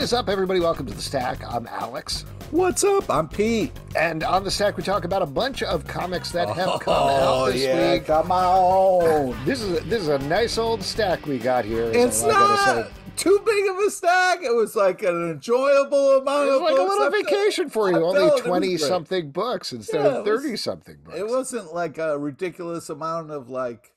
What is up, everybody? Welcome to the Stack. I'm Alex. What's up? I'm Pete. And on the Stack, we talk about a bunch of comics that have come out this yeah, week. come on. This is a, this is a nice old stack we got here. It's I not too big of a stack. It was like an enjoyable amount It's of like a books. little I felt- vacation for you. felt Only twenty something books instead Yeah, of it was- thirty something books. It wasn't like a ridiculous amount of like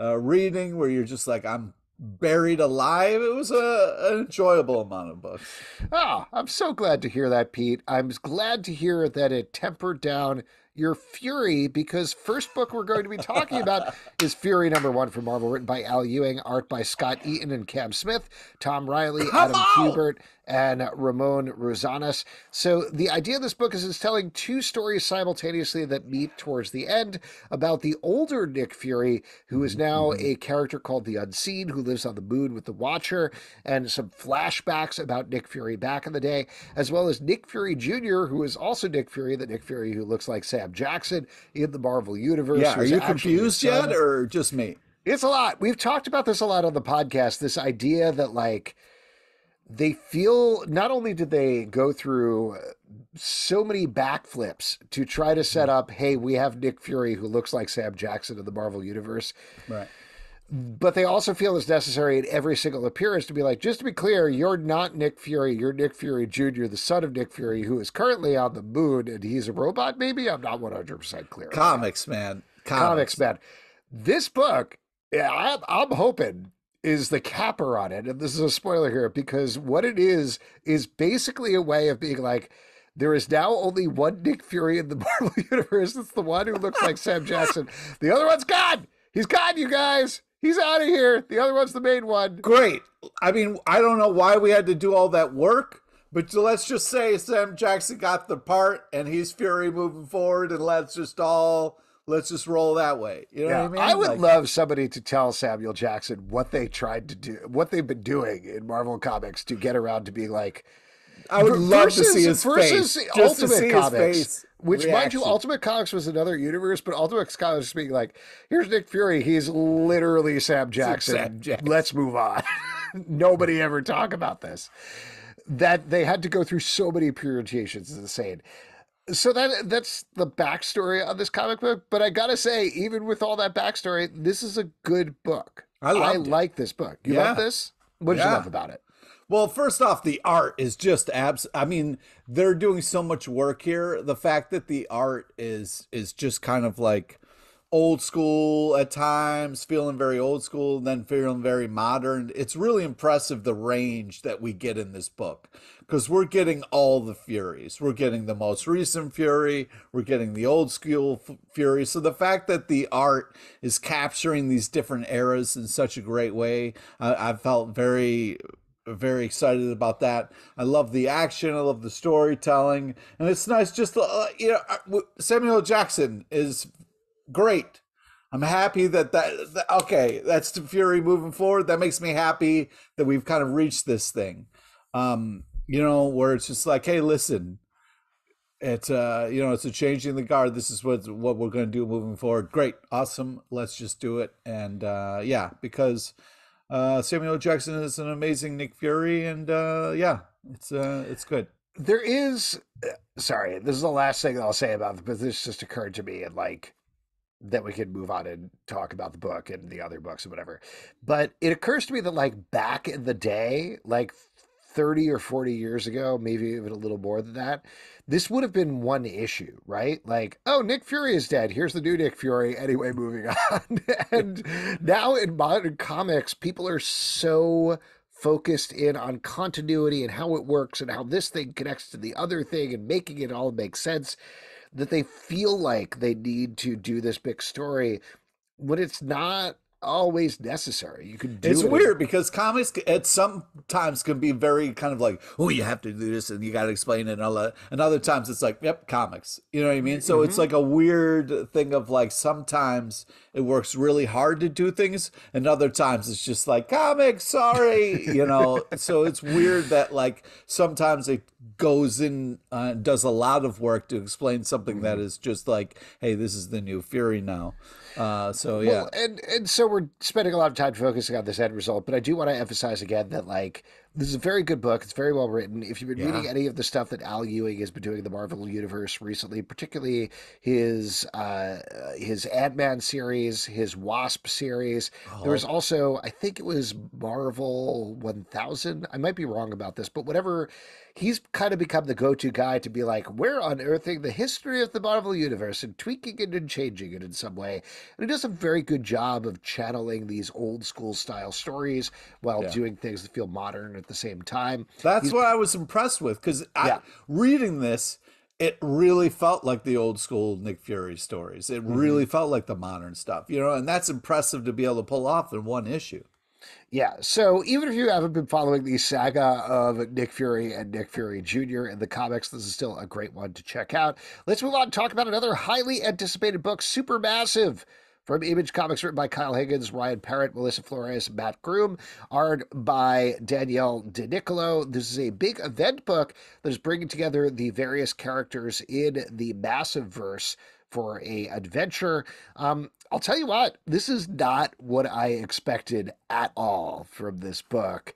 uh, reading where you're just like I'm buried alive. It was a, an enjoyable amount of books. Ah, I'm so glad to hear that, Pete. I'm glad to hear that it tempered down your fury because first book we're going to be talking about is Fury number one from Marvel, written by Al Ewing, art by Scot Eaton and Cam Smith, Tom Reilly, Come Adam on! Kubert, and Ramon Rosanas. So the idea of this book is it's telling two stories simultaneously that meet towards the end about the older Nick Fury, who is now a character called the Unseen, who lives on the moon with the Watcher, and some flashbacks about Nick Fury back in the day, as well as Nick Fury Jr., who is also Nick Fury, the Nick Fury who looks like Sam Jackson in the Marvel Universe. Yeah, are you confused yet, or just me? It's a lot. We've talked about this a lot on the podcast. This idea that like they feel not only did they go through uh, so many backflips to try to set mm-hmm. up, hey, we have Nick Fury who looks like Sam Jackson in the Marvel universe, Right. but they also feel it's necessary in every single appearance to be like, just to be clear, you're not Nick Fury. You're Nick Fury Jr., the son of Nick Fury, who is currently on the moon, and he's a robot. Maybe I'm not 100 percent clear. Comics, man. comics, man. This book, yeah, I'm, I'm hoping is the capper on it. And this is a spoiler here because what it is is basically a way of being like, there is now only one Nick Fury in the Marvel universe. It's the one who looks like Sam Jackson. The other one's gone. He's gone, you guys. He's out of here. The other one's the main one. Great. I mean, I don't know why we had to do all that work, but let's just say Sam Jackson got the part and he's Fury moving forward, and let's just all let's just roll that way. You know Yeah, what I mean? I would Like, love somebody to tell Samuel Jackson what they tried to do, what they've been doing in Marvel Comics to get around to being like, I would love to see his versus face. Just to Ultimate see Comics, his face. which mind you. Ultimate Comics was another universe, but Ultimate Comics being like, here's Nick Fury, he's literally Sam Jackson. Sam Jackson. Let's move on. Nobody ever talk about this. That they had to go through so many permutations is insane. So that that's the backstory on this comic book. But I gotta say, even with all that backstory, this is a good book. I it. like this book. You Yeah. love this? What did you Yeah. love about it? Well, first off, the art is just abs. I mean, they're doing so much work here. The fact that the art is is just kind of like old school at times, feeling very old school, and then feeling very modern. It's really impressive the range that we get in this book because we're getting all the Furies. We're getting the most recent Fury. We're getting the old school Fury. So the fact that the art is capturing these different eras in such a great way, I, I felt very very excited about that. I love the action. I love the storytelling, and it's nice. Just uh, you know, uh, Samuel Jackson is great. I'm happy that, that that okay. That's the Fury moving forward. That makes me happy that we've kind of reached this thing. Um, you know, where it's just like, hey, listen, it's uh, you know, it's a changing the guard. This is what what we're going to do moving forward. Great, awesome. Let's just do it. And uh, yeah, because uh, Samuel Jackson is an amazing Nick Fury, and uh, yeah, it's uh, it's good. there is uh, sorry this is the last thing i'll say about it but this just occurred to me and like that we can move on and talk about the book and the other books and whatever but it occurs to me that like back in the day like 30 or 40 years ago maybe even a little more than that this would have been one issue right? Like oh nick fury is dead. Here's the new nick fury. Anyway moving on. And now in modern comics people are so focused in on continuity and how it works and how this thing connects to the other thing and making it all make sense that they feel like they need to do this big story when it's not always necessary. You can do It's it. weird because comics at sometimes can be very kind of like, oh, you have to do this and you got to explain it and all that. And other times it's like, yep, comics. You know what I mean? So it's like a weird thing of like sometimes it works really hard to do things, and other times it's just like comics. Sorry, you know. So it's weird that like sometimes it goes in uh, does a lot of work to explain something that is just like, hey, this is the new Fury now. Uh, so yeah. Well, and and so we're spending a lot of time focusing on this end result, but I do want to emphasize again that like This is a very good book. It's very well written. If you've been Yeah. reading any of the stuff that Al Ewing has been doing in the Marvel Universe recently, particularly his uh, his Ant Man series, his Wasp series, there was Oh, also I think it was Marvel One Thousand. I might be wrong about this, but whatever. He's kind of become the go-to guy to be like, we're unearthing the history of the Marvel Universe and tweaking it and changing it in some way. And he does a very good job of channeling these old school style stories while yeah. doing things that feel modern at the same time. That's He's what I was impressed with because yeah. reading this, it really felt like the old school Nick Fury stories. It hmm really felt like the modern stuff, you know, and that's impressive to be able to pull off in one issue. Yeah, so even if you haven't been following the saga of Nick Fury and Nick Fury Jr. in the comics, this is still a great one to check out. Let's move on and talk about another highly anticipated book, Supermassive. From Image Comics, written by Kyle Higgins, Ryan Parrott, Melissa Flores, Mat Groom, art by Daniele Di Nicuolo. This is a big event book that is bringing together the various characters in the Massiverse for a adventure. Um, I'll tell you what, this is not what I expected at all from this book.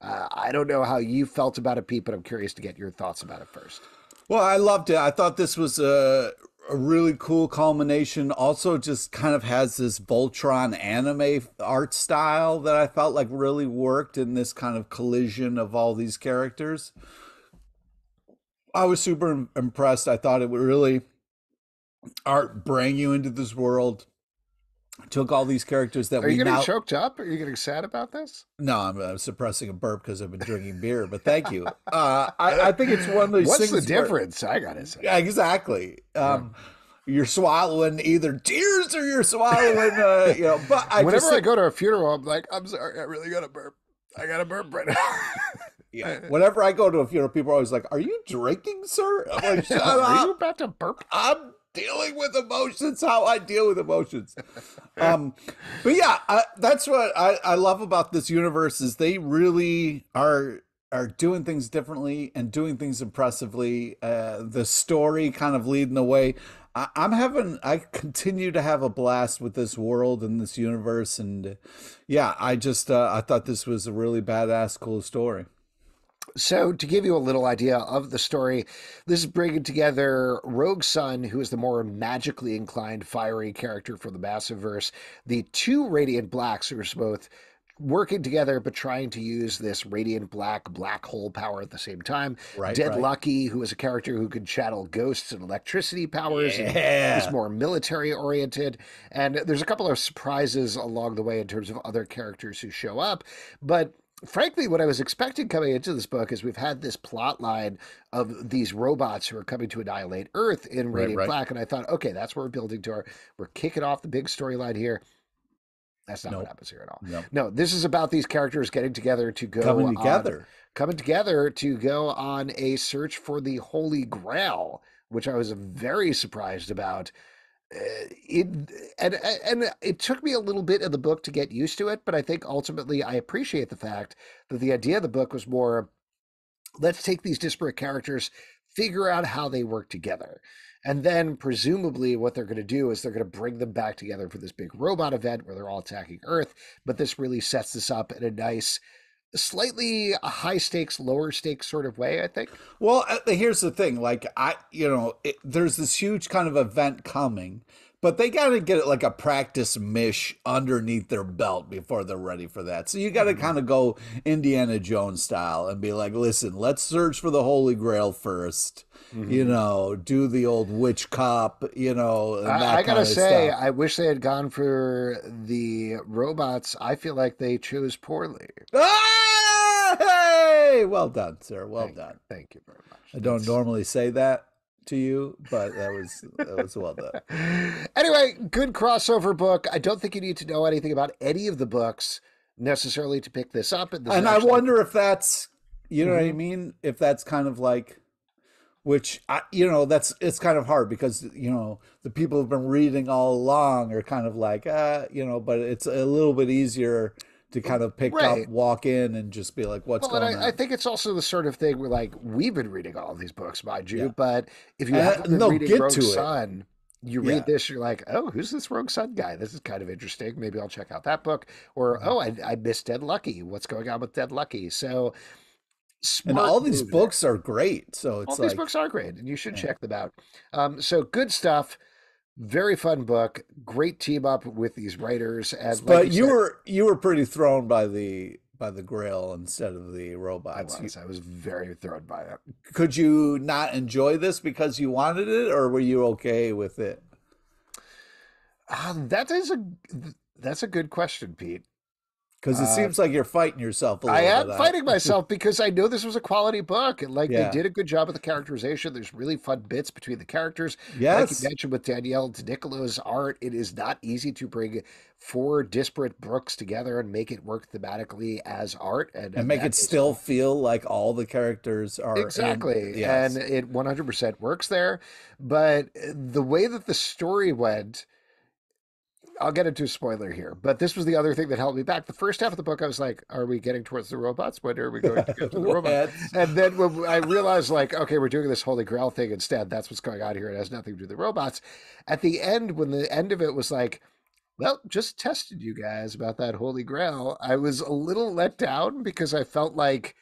Uh, I don't know how you felt about it, Pete, but I'm curious to get your thoughts about it first. Well, I loved it. I thought this was a, a really cool culmination. Also, just kind of has this Voltron anime art style that I felt like really worked in this kind of collision of all these characters. I was super impressed. I thought it would really art bring you into this world. Took all these characters that Are we you getting now choked up? Are you getting sad about this? no, I'm, uh suppressing a burp because I've been drinking beer. But thank you. Uh, I, I think it's one of those What's things the where- difference? I gotta say. yeah, exactly. Um, you're swallowing either tears or you're swallowing, uh, you know. But I Whenever just I go to a funeral, I'm like, I'm sorry, I really got to burp. I got to burp right now. yeah, whenever I go to a funeral, people are always like, "Are you drinking, sir?" I'm like, "Shut Are you about to burp? I'm dealing with emotions. How I deal with emotions." Um, but yeah, I, that's what I, I love about this universe is they really are are doing things differently and doing things impressively. Uh, the story kind of leading the way. I, I'm having I continue to have a blast with this world and this universe, and yeah, I just uh, I thought this was a really badass, cool story. So, to give you a little idea of the story, this is bringing together Rogue Sun, who is the more magically inclined, fiery character from the Massiverse, the two Radiant Blacks, who are both working together but trying to use this radiant black black hole power at the same time. Right, Dead right. Lucky, who is a character who can channel ghosts and electricity powers and Yeah. is more military oriented. And there's a couple of surprises along the way in terms of other characters who show up. But frankly, what I was expecting coming into this book is we've had this plot line of these robots who are coming to annihilate Earth in Right, Radiant right. Black. And I thought, okay, that's what we're building to our, we're kicking off the big storyline here. That's not Nope. what happens here at all. Yep. No, this is about these characters getting together to go Coming on- together. coming together to go on a search for the Holy Grail, which I was very surprised about. Uh, it and and it took me a little bit of the book to get used to it, but I think ultimately I appreciate the fact that the idea of the book was more let's take these disparate characters, figure out how they work together. And then presumably what they're going to do is they're going to bring them back together for this big robot event where they're all attacking Earth. But this really sets this up in a nice, slightly high stakes, lower stakes sort of way, I think. Well, uh, here's the thing. Like I, you know, it, there's this huge kind of event coming, but they got to get like a practice mish underneath their belt before they're ready for that. So you got to Mm-hmm. kind of go Indiana Jones style and be like, listen, let's search for the Holy Grail 1st Mm-hmm. You know, do the old witch cop. You know, and that I, I gotta say, stuff. I wish they had gone for the robots. I feel like they chose poorly. Ah, hey, well done, sir. Well Thank done. You. Thank you very much. I don't That's- normally say that to you, but that was that was well done. anyway, good crossover book. I don't think you need to know anything about any of the books necessarily to pick this up. And, and I wonder if that's you know what I Mhm. mean if that's kind of like which I you know that's it's kind of hard because you know the people who've been reading all along are kind of like uh you know but it's a little bit easier to kind of pick Right. up walk in and just be like what's Well, going and on I, I think it's also the sort of thing where, like, we've been reading all these books, mind you, Yeah. but if you And haven't been they'll reading get Rogue to it. You read Yeah. this, you're like, oh, who's this Rogue Sun guy? This is kind of interesting. Maybe I'll check out that book. Or, Mhm. oh, I, I missed Dead Lucky. What's going on with Dead Lucky? So, And all these books are great. So All it's these books are great, and you should Yeah. check them out. Um, so good stuff. Very fun book. Great team up with these writers. And like but you said- were you were pretty thrown by the by the grill instead of the I robots. You- was. I was very thrown by it. could you not enjoy this because you wanted it, or were you okay with it? Um, that is a that's a good question, Pete. Because it Uh, seems like you're fighting yourself. A I little am uh, fighting myself because I know this was a quality book, and like Yeah. they did a good job with the characterization. There's really fun bits between the characters. Like Yes. you mentioned with Daniele Di Nicuolo's art, it is not easy to bring four disparate books together and make it work thematically as art, and, and make it still feel like all the characters are in- Exactly. yes. And it 100% works there. But the way that the story went, I'll get into a spoiler here, but this was the other thing that held me back. The first half of the book, I was like, are we getting towards the robots? When are we going to get to the robots? And then when I realized, like, okay, we're doing this Holy Grail thing instead. That's what's going on here. It has nothing to do with the robots. At the end, when the end of it was like, well, just tested you guys about that Holy Grail, I was a little let down because I felt like,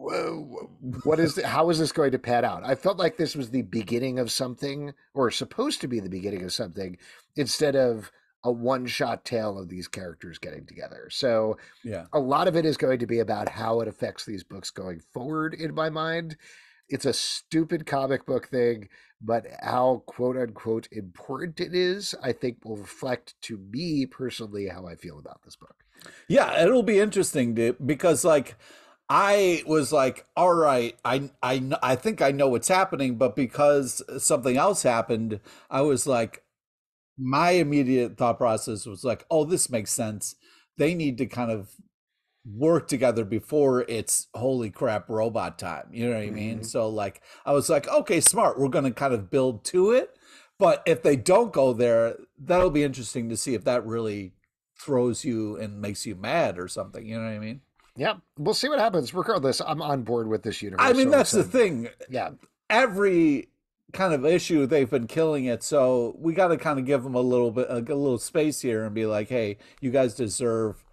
what is, how is this going to pan out? I felt like this was the beginning of something, or supposed to be the beginning of something, instead of a one shot tale of these characters getting together. So, Yeah. a lot of it is going to be about how it affects these books going forward in my mind it's a stupid comic book thing but how quote unquote important it is i think will reflect to me personally how i feel about this book Yeah, it'll be interesting to, because like I was like, all right, I I I think I know what's happening, but because something else happened, I was like, my immediate thought process was like, oh, this makes sense. They need to kind of work together before it's holy crap robot time. You know what I mean? Mhm. So like I was like, okay, smart. We're going to kind of build to it. But if they don't go there, that'll be interesting to see if that really throws you and makes you mad or something. You know what I mean? Yeah we'll see what happens regardless i'm on board with this universe I mean, so that's the thing. yeah Every kind of issue they've been killing it, so we got to kind of give them a little bit, a, little space here, and be like, hey, you guys deserve,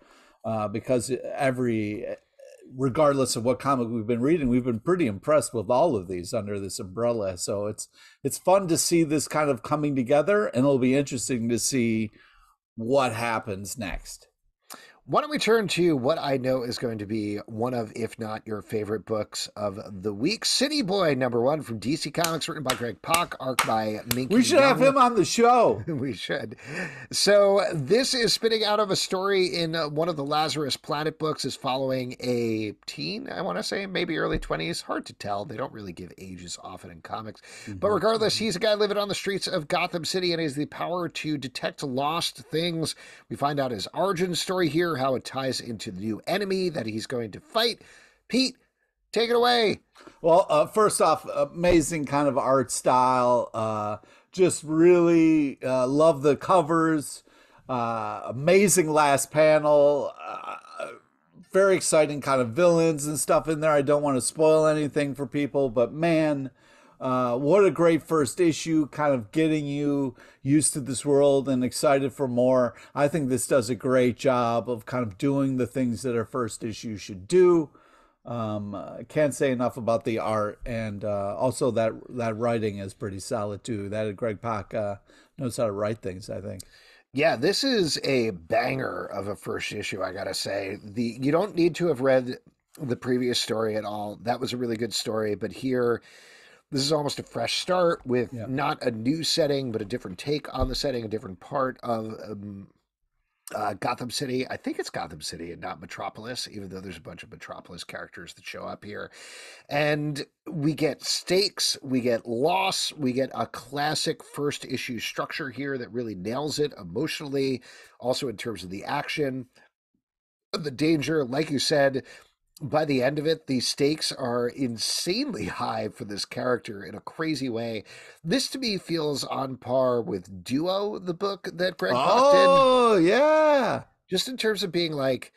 uh, because every, regardless of what comic we've been reading, we've been pretty impressed with all of these under this umbrella. So it's it's fun to see this kind of coming together, and it'll be interesting to see what happens next. Why don't we turn to what I know is going to be one of, if not your favorite books of the week? City Boy, number one from DC Comics, written by Greg Pak, art by Minkyu. We should have him on the show. we should. So this is spinning out of a story in uh, one of the Lazarus Planet books. Is following a teen. I want to say maybe early twenties. Hard to tell. They don't really give ages often in comics. But regardless, he's a guy living on the streets of Gotham City and has the power to detect lost things. We find out his origin story here, how it ties into the new enemy that he's going to fight. Pete, take it away. Well, uh, first off, amazing kind of art style. Uh, just really uh, love the covers. Uh, amazing last panel. Uh, very exciting kind of villains and stuff in there. I don't want to spoil anything for people, but man, uh, what a great first issue, kind of getting you used to this world and excited for more. I think this does a great job of kind of doing the things that a first issue should do. Um, I can't say enough about the art, and uh, also that that writing is pretty solid too. That Greg Pak uh, knows how to write things. I think. Yeah, this is a banger of a first issue, I gotta say. The you don't need to have read the previous story at all. That was a really good story, but here this is almost a fresh start with Yeah. not a new setting, but a different take on the setting, a different part of um, uh, Gotham City. I think it's Gotham City and not Metropolis, even though there's a bunch of Metropolis characters that show up here. And we get stakes, we get loss, we get a classic first issue structure here that really nails it emotionally, also in terms of the action, the danger. Like you said, by the end of it, the stakes are insanely high for this character in a crazy way. This to me feels on par with Duo, the book that Greg Pak did Oh yeah, just in terms of being like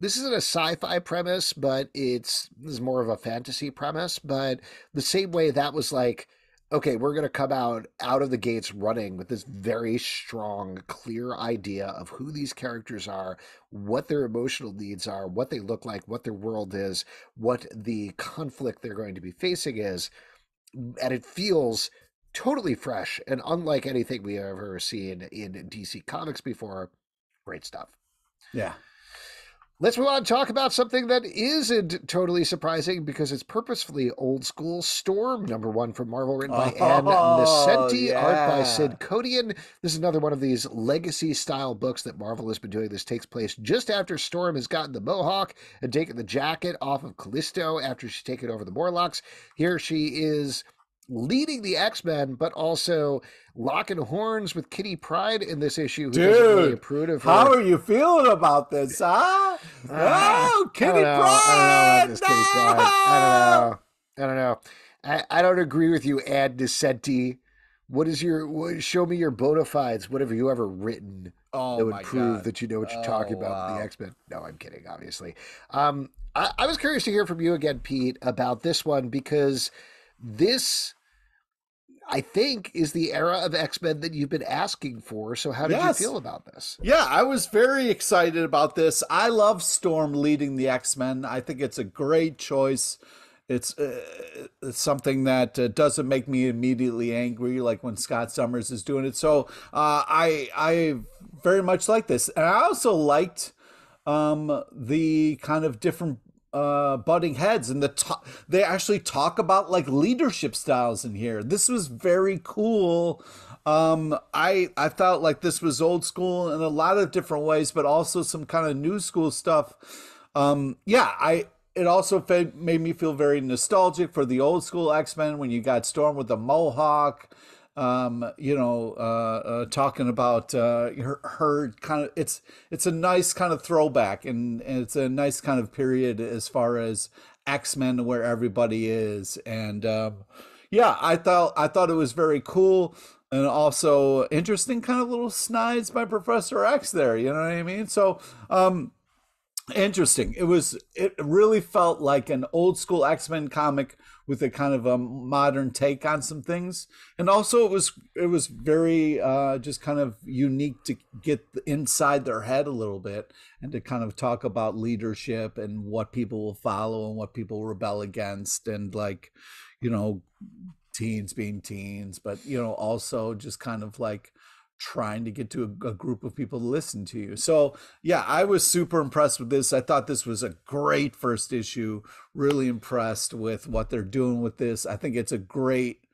this isn't a sci-fi premise but it's this is more of a fantasy premise but the same way that was like okay, we're going to come out out of the gates running with this very strong, clear idea of who these characters are, what their emotional needs are, what they look like, what their world is, what the conflict they're going to be facing is, and it feels totally fresh and unlike anything we have ever seen in DC Comics before. Great stuff. Yeah. Let's move on and talk about something that isn't totally surprising because it's purposefully old school. Storm, number one from Marvel, written by oh, Ann Nocenti, yeah. art by Sid Kotian. This is another one of these legacy style books that Marvel has been doing. This takes place just after Storm has gotten the Mohawk and taken the jacket off of Callisto after she's taken over the Morlocks. Here she is leading the X Men, but also locking horns with Kitty Pryde in this issue. Who Dude, really approve of her. how are you feeling about this, huh? Uh, oh, Kitty! I don't know about this no! Kitty. I don't know. I don't know. I, I don't agree with you, Ann Nocenti. What is your what, show me your bona fides? What have you ever written oh, that would prove God. that you know what you're oh, talking about wow. the X Men? No, I'm kidding, obviously. Um, I, I was curious to hear from you again, Pete, about this one because this I think is the era of X Men that you've been asking for. So, how did yes. you feel about this? Yeah, I was very excited about this. I love Storm leading the X Men. I think it's a great choice. It's, uh, it's something that uh, doesn't make me immediately angry, like when Scott Summers is doing it. So, uh, I I very much like this, and I also liked um, the kind of different uh, butting heads and the to- they actually talk about like leadership styles in here. This was very cool. Um, I I felt like this was old school in a lot of different ways, but also some kind of new school stuff. Um, yeah, I it also made me feel very nostalgic for the old school X Men when you got Storm with the mohawk um, you know, uh, uh, talking about uh, her, her kind of it's it's a nice kind of throwback and, and it's a nice kind of period as far as X Men where everybody is and um, yeah, I thought I thought it was very cool and also interesting kind of little snides by Professor X there. You know what I mean? So. Um, interesting it was it really felt like an old school x-men comic with a kind of a modern take on some things. And also it was it was very uh, just kind of unique to get inside their head a little bit and to kind of talk about leadership and what people will follow and what people rebel against and like you know teens being teens but you know also just kind of like trying to get to a, a, group of people to listen to you. So, yeah, I was super impressed with this. I thought this was a great first issue. Really impressed with what they're doing with this. I think it's a great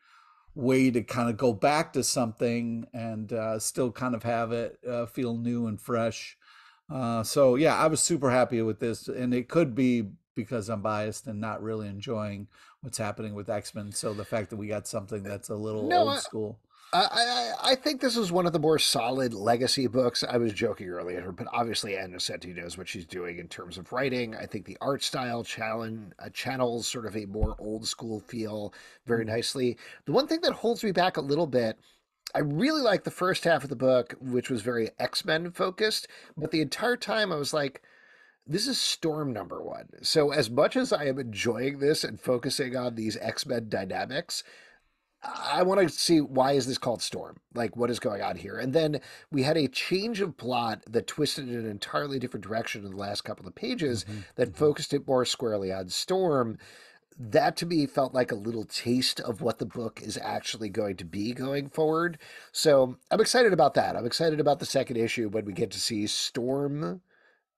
way to kind of go back to something and uh, still kind of have it uh, feel new and fresh. Uh, so, yeah, I was super happy with this. And it could be because I'm biased and not really enjoying what's happening with X Men. So, the fact that we got something that's a little no, old school. I, I, think this is one of the more solid legacy books. I was joking earlier, but obviously Anna Nocenti knows what she's doing in terms of writing. I think the art style challenge, uh, channels sort of a more old school feel very mm-hmm. nicely. The one thing that holds me back a little bit I really like the first half of the book, which was very X Men focused, but the entire time I was like, this is Storm number one. So, as much as I am enjoying this and focusing on these X Men dynamics, I want to see why is this called Storm? Like, what is going on here? And then we had a change of plot that twisted in an entirely different direction in the last couple of pages mm-hmm. that mm-hmm. focused it more squarely on Storm. That to me felt like a little taste of what the book is actually going to be going forward. So I'm excited about that. I'm excited about the second issue when we get to see Storm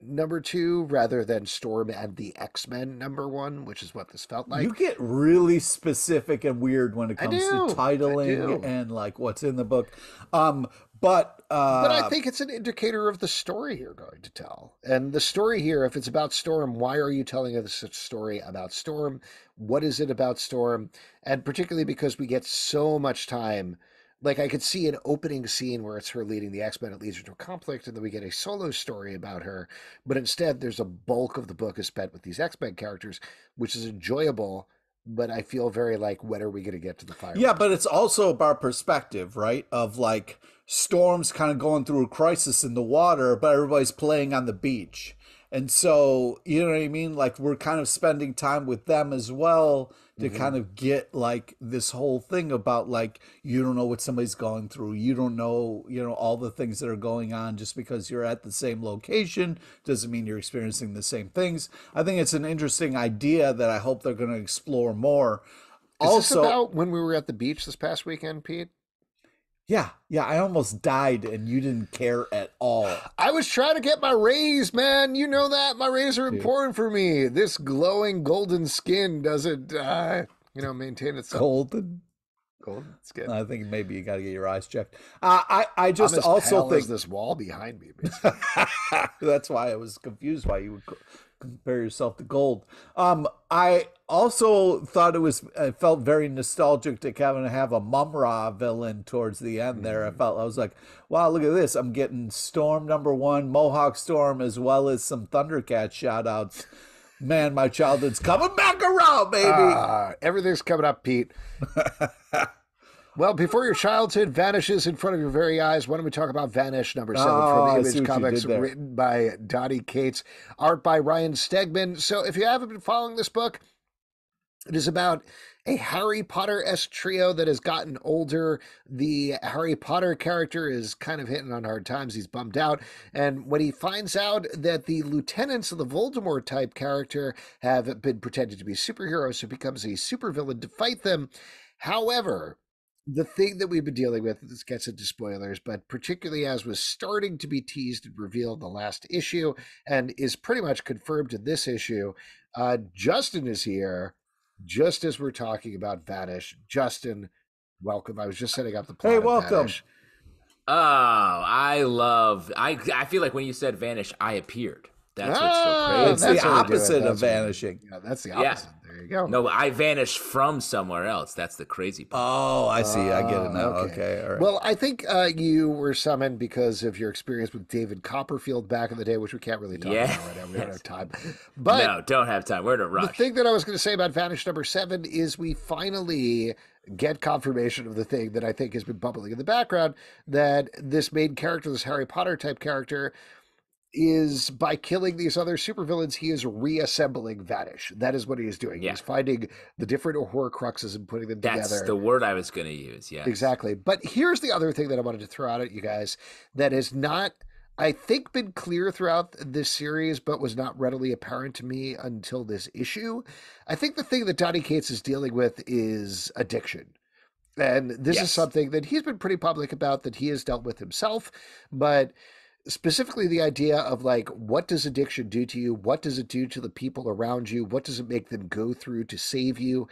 number two rather than Storm and the X Men number one, which is what this felt like. You get really specific and weird when it comes to titling and like what's in the book. Um, but uh, but I think it's an indicator of the story you're going to tell. And the story here, if it's about Storm, why are you telling us a story about Storm? What is it about Storm? And particularly because we get so much time like I could see an opening scene where it's her leading the X Men, it leads her to a conflict, and then we get a solo story about her. But instead, there's a bulk of the book is spent with these X Men characters, which is enjoyable. But I feel very like, when are we going to get to the fire? Yeah, but it's also about perspective, right? Of like storms kind of going through a crisis in the water, but everybody's playing on the beach and so you know what I mean. Like we're kind of spending time with them as well to Mhm. kind of get like this whole thing about like you don't know what somebody's going through. You don't know you know all the things that are going on just because you're at the same location doesn't mean you're experiencing the same things. I think it's an interesting idea that I hope they're going to explore more. Is this also, about when we were at the beach this past weekend, Pete? Yeah, yeah, I almost died and you didn't care at all. I was trying to get my rays, man. You know that my rays are Dude. important for me. This glowing golden skin doesn't, uh, you know, maintain itself. Golden. Golden skin. I think maybe you got to get your eyes checked. Uh, I I just also think this wall behind me. basically. that's why I was confused why you would compare yourself to gold. Um, I also thought it was I felt very nostalgic to Kevin to have a Mumm-Ra villain towards the end there. I felt I was like, wow, look at this! I'm getting Storm number one, Mohawk Storm, as well as some Thundercat shout outs. Man, my childhood's coming back around, baby. Ah, everything's coming up, Pete. well, before your childhood vanishes in front of your very eyes, why don't we talk about Vanish number seven Oh, from Image Comics, written by Donny Cates, art by Ryan Stegman. So, if you haven't been following this book, it is about a Harry Potter s trio that has gotten older. The Harry Potter character is kind of hitting on hard times. He's bummed out. And when he finds out that the lieutenants of the Voldemort type character have been pretended to be superheroes, he becomes a supervillain to fight them. However, the thing that we've been dealing with, this gets into spoilers, but particularly as was starting to be teased and revealed in the last issue and is pretty much confirmed in this issue, uh, Justin is here just as we're talking about Vanish. Justin, welcome. I was just setting up the plot Hey, welcome. Vanish. Oh, I love. I I feel like when you said vanish, I appeared. That's what's so Ah, crazy. it's the how we do it. opposite of That's what we do. vanishing. Yeah, that's the Yeah. Opposite. There you go. No, I vanished from somewhere else. That's the crazy part. Oh, I see. I get it Ah, now. okay. Okay, all right. Well, I think uh, you were summoned because of your experience with David Copperfield back in the day, which we can't really talk Yeah. about right now. We don't have time. But no, don't have time. We're in a rush. The thing that I was going to say about Vanish number seven is we finally get confirmation of the thing that I think has been bubbling in the background that this main character, this Harry Potter type character, is by killing these other supervillains, he is reassembling Vanish. That is what he is doing. Yeah. He's finding the different Horcruxes and putting them That's together. That's the word I was going to use. Yeah. Exactly. But here's the other thing that I wanted to throw out at you guys that has not, I think, been clear throughout this series, but was not readily apparent to me until this issue. I think the thing that Donny Cates is dealing with is addiction. And this is something that he's been pretty public about that he has dealt with himself. But specifically the idea of like what does addiction do to you? What does it do to the people around you? What does it make them go through to save you?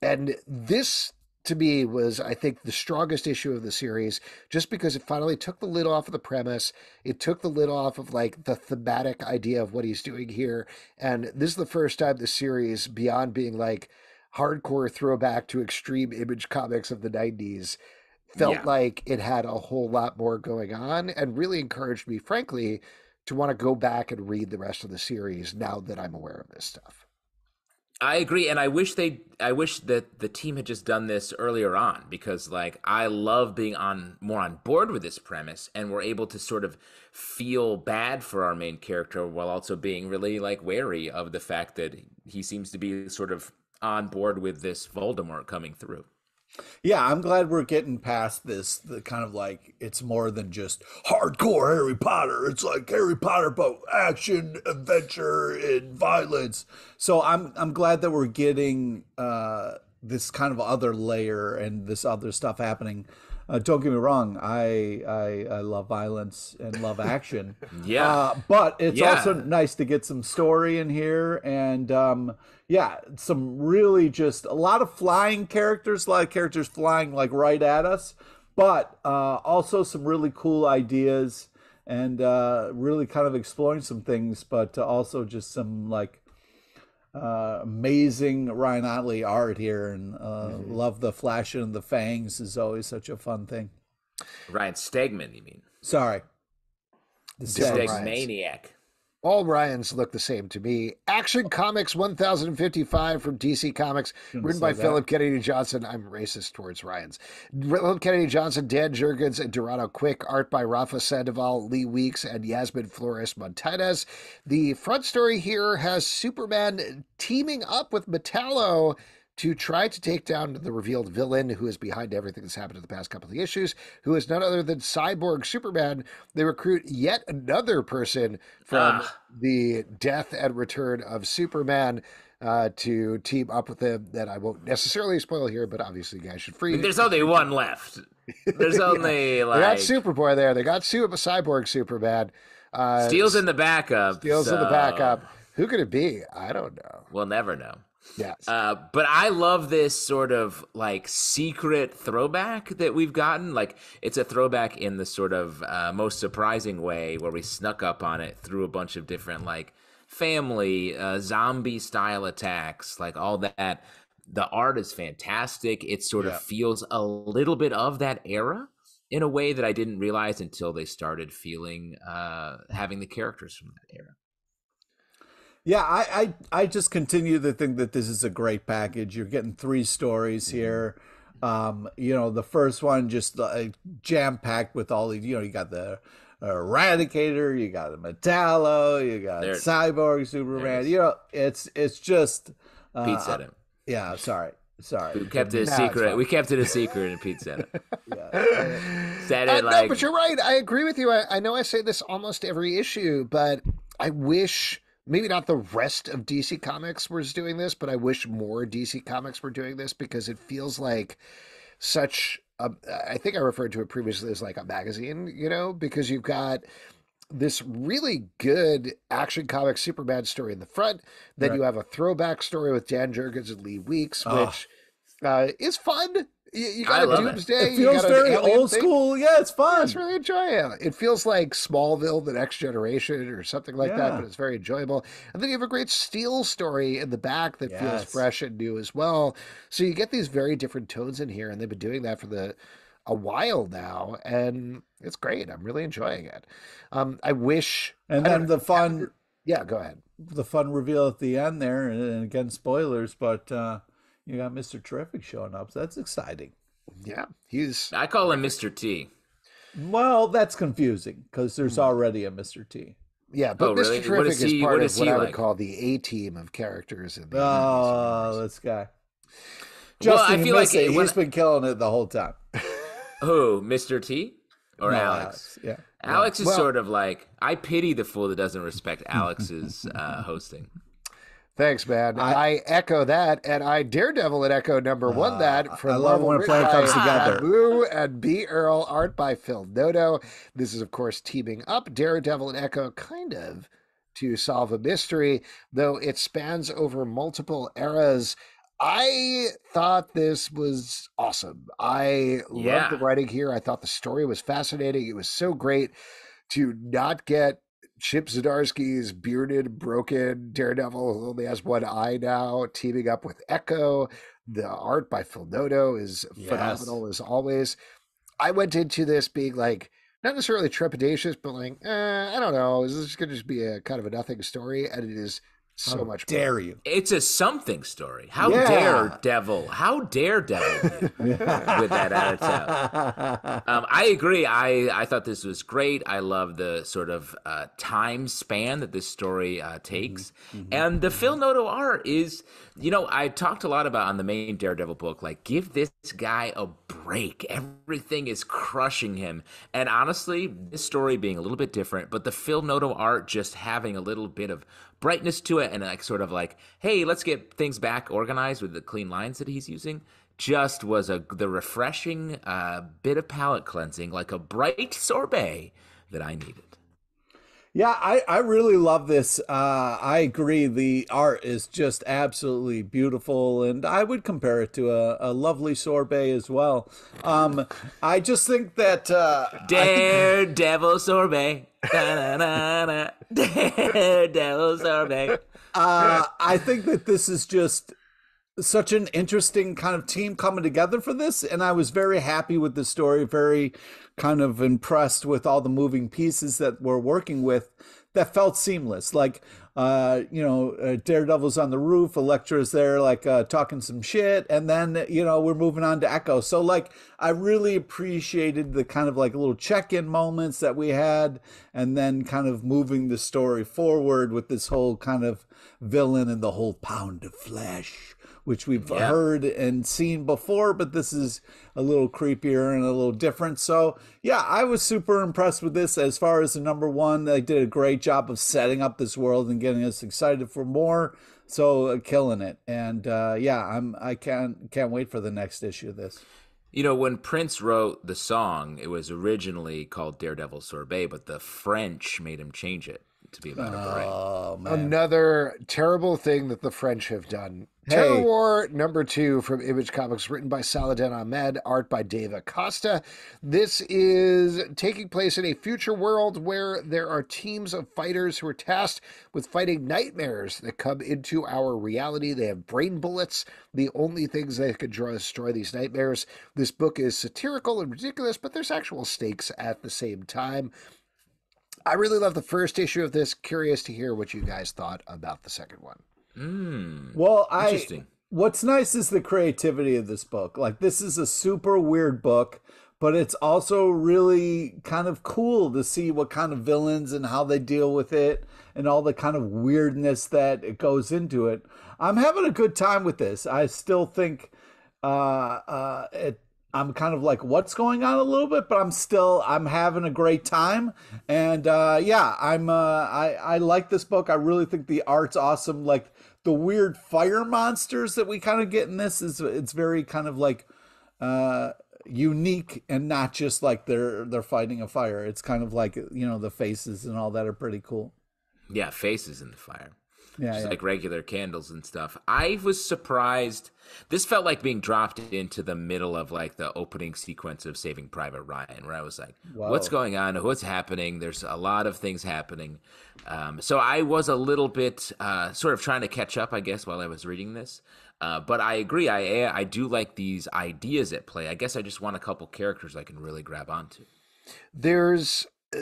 And this to me was i think the strongest issue of the series just because it finally took the lid off of the premise. It took the lid off of like the thematic idea of what he's doing here. And this is the first time the series beyond being like hardcore throwback to extreme image comics of the 90s felt Yeah. like it had a whole lot more going on and really encouraged me frankly to want to go back and read the rest of the series now that i'm aware of this stuff I agree, and I wish they. I wish that the team had just done this earlier on because, like, I love being on more on board with this premise, and we're able to sort of feel bad for our main character while also being really like wary of the fact that he seems to be sort of on board with this Voldemort coming through. Yeah, I'm glad we're getting past this. The kind of like it's more than just hardcore Harry Potter. It's like Harry Potter, but action, adventure, and violence. So I'm I'm glad that we're getting uh, this kind of other layer and this other stuff happening. Uh, don't get me wrong, I, I I love violence and love action. Yeah. Uh, but it's Yeah. also nice to get some story in here and um, yeah, some really just a lot of flying characters, a lot of characters flying like right at us, but uh, also some really cool ideas and uh, really kind of exploring some things, but also just some like uh, amazing Ryan Ottley art here and uh, love the flashing of the fangs is always such a fun thing. Ryan Stegman, you mean? Sorry. The Different Stags. All Ryans look the same to me. Action oh. Comics 1055 from DC Comics, Shouldn't written by that. Phillip Kennedy Johnson. I'm racist towards Ryans. Phillip Kennedy Johnson, Dan Jurgens, and Dorado Quick. Art by Rafa Sandoval, Lee Weeks, and Yasmin Flores Montañez. The front story here has Superman teaming up with Metallo to try to take down the revealed villain who is behind everything that's happened in the past couple of issues, who is none other than Cyborg Superman. They recruit yet another person from Ah. the death and return of Superman uh, to team up with him. That I won't necessarily spoil here, but obviously you guys should free. There's only one left. There's only like they got Superboy there. They got Super Cyborg Superman. Uh, Steel's in the backup. Steel's in the backup. Who could it be? I don't know. We'll never know. Yes. Uh, but I love this sort of like secret throwback that we've gotten. Like it's a throwback in the sort of uh, most surprising way where we snuck up on it through a bunch of different like family uh, zombie style attacks, like all that. The art is fantastic. It sort Yeah. of feels a little bit of that era in a way that I didn't realize until they started feeling uh, having the characters from that era. Yeah, I, I I just continue to think that this is a great package. You're getting three stories here. Um, you know, the first one just uh, jam packed with all the you know, you got the Eradicator, you got the Metallo, you got There- Cyborg Superman. You know, it's it's just uh, Pete said it. Yeah, sorry, sorry. We kept it a secret. We kept it a secret, and Pete said it. Yeah. Said Uh, it no, but you're right. I agree with you. I, I know I say this almost every issue, but I wish maybe not the rest of DC Comics was doing this, but I wish more DC Comics were doing this because it feels like such. A, I think I referred to it previously as like a magazine, you know, because you've got this really good action comic Superman story in the front. Then Right. you have a throwback story with Dan Jurgens and Lee Weeks, Oh. which uh, is fun. You, you got a love it. Doomsday. It you feels got very old thing. school. Yeah, it's I fun. it's really enjoyable. it. It feels like Smallville, the next generation, or something like that, but it's very enjoyable. And then you have a great Steel story in the back that feels fresh and new as well. So you get these very different tones in here, and they've been doing that for the a while now, and it's great. I'm really enjoying it. Um, I wish. And I then the fun yeah, go ahead. the fun reveal at the end there, and, and again spoilers, but uh, you got Mister Terrific showing up. So that's exciting. Yeah, he's I call him Mr. T. Well, that's confusing because there's Hmm. already a Mr. T. yeah, but Oh, Mr. really? What Terrific is is, part what of what he I would like? call the A team of characters in the. Oh, universe. this guy. Well, I feel like missed it. it- when- He's been killing it the whole time. Who, Mr. T? Or No, Alex? Yeah. Alex is Well- sort of like I pity the fool that doesn't respect Alex's uh, hosting. Thanks, man. I, I- echo that, and I Daredevil and echo number one Uh, that from I love when a plan comes together. Boo and B. Earl, art by Phil Noto. This is, of course, teaming up Daredevil and Echo, kind of to solve a mystery, though it spans over multiple eras. I thought this was awesome. I Yeah. loved the writing here. I thought the story was fascinating. It was so great to not get Chip Zdarsky's bearded, broken Daredevil who only has one eye now, teaming up with Echo. The art by Phil Noto is Yes. phenomenal as always. I went into this being like not necessarily trepidatious, but like, eh, I don't know, is this going to just be a kind of a nothing story? And it is so How much more. dare you? It's a something story. How Yeah. dare devil? How dare devil with that attitude? Um, I agree. I, I thought this was great. I love the sort of uh, time span that this story uh, takes. And the Phil Noto art is, you know, I talked a lot about on the main Daredevil book, like, give this guy a break. Everything is crushing him. And honestly, this story being a little bit different, but the Phil Noto art just having a little bit of brightness to it and like sort of like, hey, let's get things back organized with the clean lines that he's using just was a the refreshing uh, bit of palate cleansing, like a bright sorbet that I needed. Yeah, I, I really love this. Uh, I agree. The art is just absolutely beautiful, and I would compare it to a, a lovely sorbet as well. Um, I just think that uh, Daredevil sorbet. Da-na-na-na. Daredevil sorbet. uh, I think that this is just such an interesting kind of team coming together for this and i was very happy with the story very kind of impressed with all the moving pieces that we're working with that felt seamless. Like uh you know uh, daredevil's on the roof elektra's there like uh talking some shit and then you know we're moving on to echo. So like i really appreciated the kind of like little check-in moments that we had and then kind of moving the story forward with this whole kind of villain and the whole pound of flesh which we've yeah. heard and seen before, but this is a little creepier and a little different. So, yeah, I was super impressed with this. As far as the number one, they did a great job of setting up this world and getting us excited for more. So, uh, killing it. And uh, yeah, I'm I can't can't wait for the next issue of this. You know, when Prince wrote the song, it was originally called Daredevil Sorbet, but the French made him change it to be about oh, Another terrible thing that the French have done. Hey. Terrorwar number two from Image Comics, written by Saladin Ahmed, art by Dave Acosta. This is taking place in a future world where there are teams of fighters who are tasked with fighting nightmares that come into our reality. They have brain bullets, the only things that can destroy these nightmares. This book is satirical and ridiculous, but there's actual stakes at the same time. I really love the first issue of this. Curious to hear what you guys thought about the second one. Mm, well, I what's nice is the creativity of this book. Like this is a super weird book, but it's also really kind of cool to see what kind of villains and how they deal with it and all the kind of weirdness that it goes into it. I'm having a good time with this. I still think uh, uh, it I'm kind of like, what's going on a little bit, but I'm still, I'm having a great time. And uh, yeah, I'm, uh, I, I like this book. I really think the art's awesome. Like the weird fire monsters that we kind of get in this is, it's very kind of like, uh, unique and not just like they're, they're fighting a fire. It's kind of like, you know, the faces and all that are pretty cool. Yeah. Faces in the fire yeah, just yeah. like regular candles and stuff. I was surprised. This felt like being dropped into the middle of like the opening sequence of Saving Private Ryan, where I was like, Whoa. "What's going on? What's happening?" There's a lot of things happening. Um, so I was a little bit uh, sort of trying to catch up, I guess, while I was reading this. Uh, but I agree. I I do like these ideas at play. I guess I just want a couple characters I can really grab onto. There's. Uh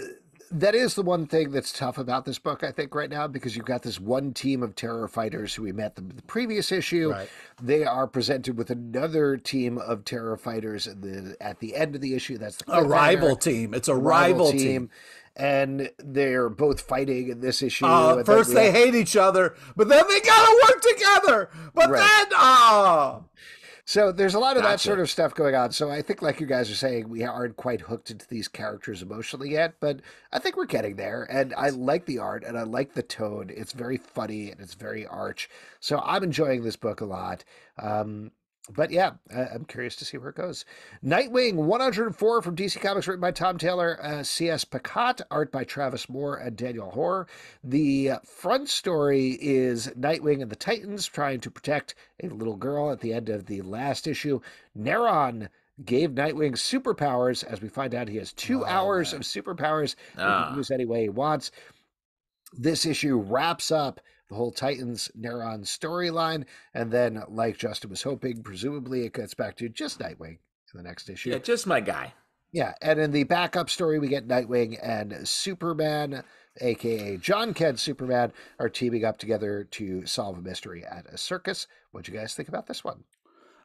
that is the one thing that's tough about this book, I think, right now, because you've got this one team of terror fighters who we met the, the previous issue. Right. They are presented with another team of terror fighters at the, at the end of the issue. That's a rival team. It's a rival, rival team. team. And they're both fighting in this issue. Uh, first, they have... hate each other, but then they gotta work together. But right. then, oh, so there's a lot of gotcha. that sort of stuff going on. So I think, like you guys are saying, we aren't quite hooked into these characters emotionally yet, but I think we're getting there. And I like the art and I like the tone. It's very funny and it's very arch. So I'm enjoying this book a lot. Um, but yeah, I'm curious to see where it goes. Nightwing 104 from DC Comics, written by Tom Taylor, uh, C.S. Pacat, art by Travis Moore and Daniel Hor. The front story is Nightwing and the Titans trying to protect a little girl at the end of the last issue. Neron gave Nightwing superpowers. As we find out, he has two oh, hours man. of superpowers ah. he can ah. use any way he wants. This issue wraps up the whole Titans Neron storyline. And then, like Justin was hoping, presumably it gets back to just Nightwing in the next issue. Yeah, just my guy. Yeah. And in the backup story, we get Nightwing and Superman, aka Jon Kent Superman, are teaming up together to solve a mystery at a circus. What'd you guys think about this one?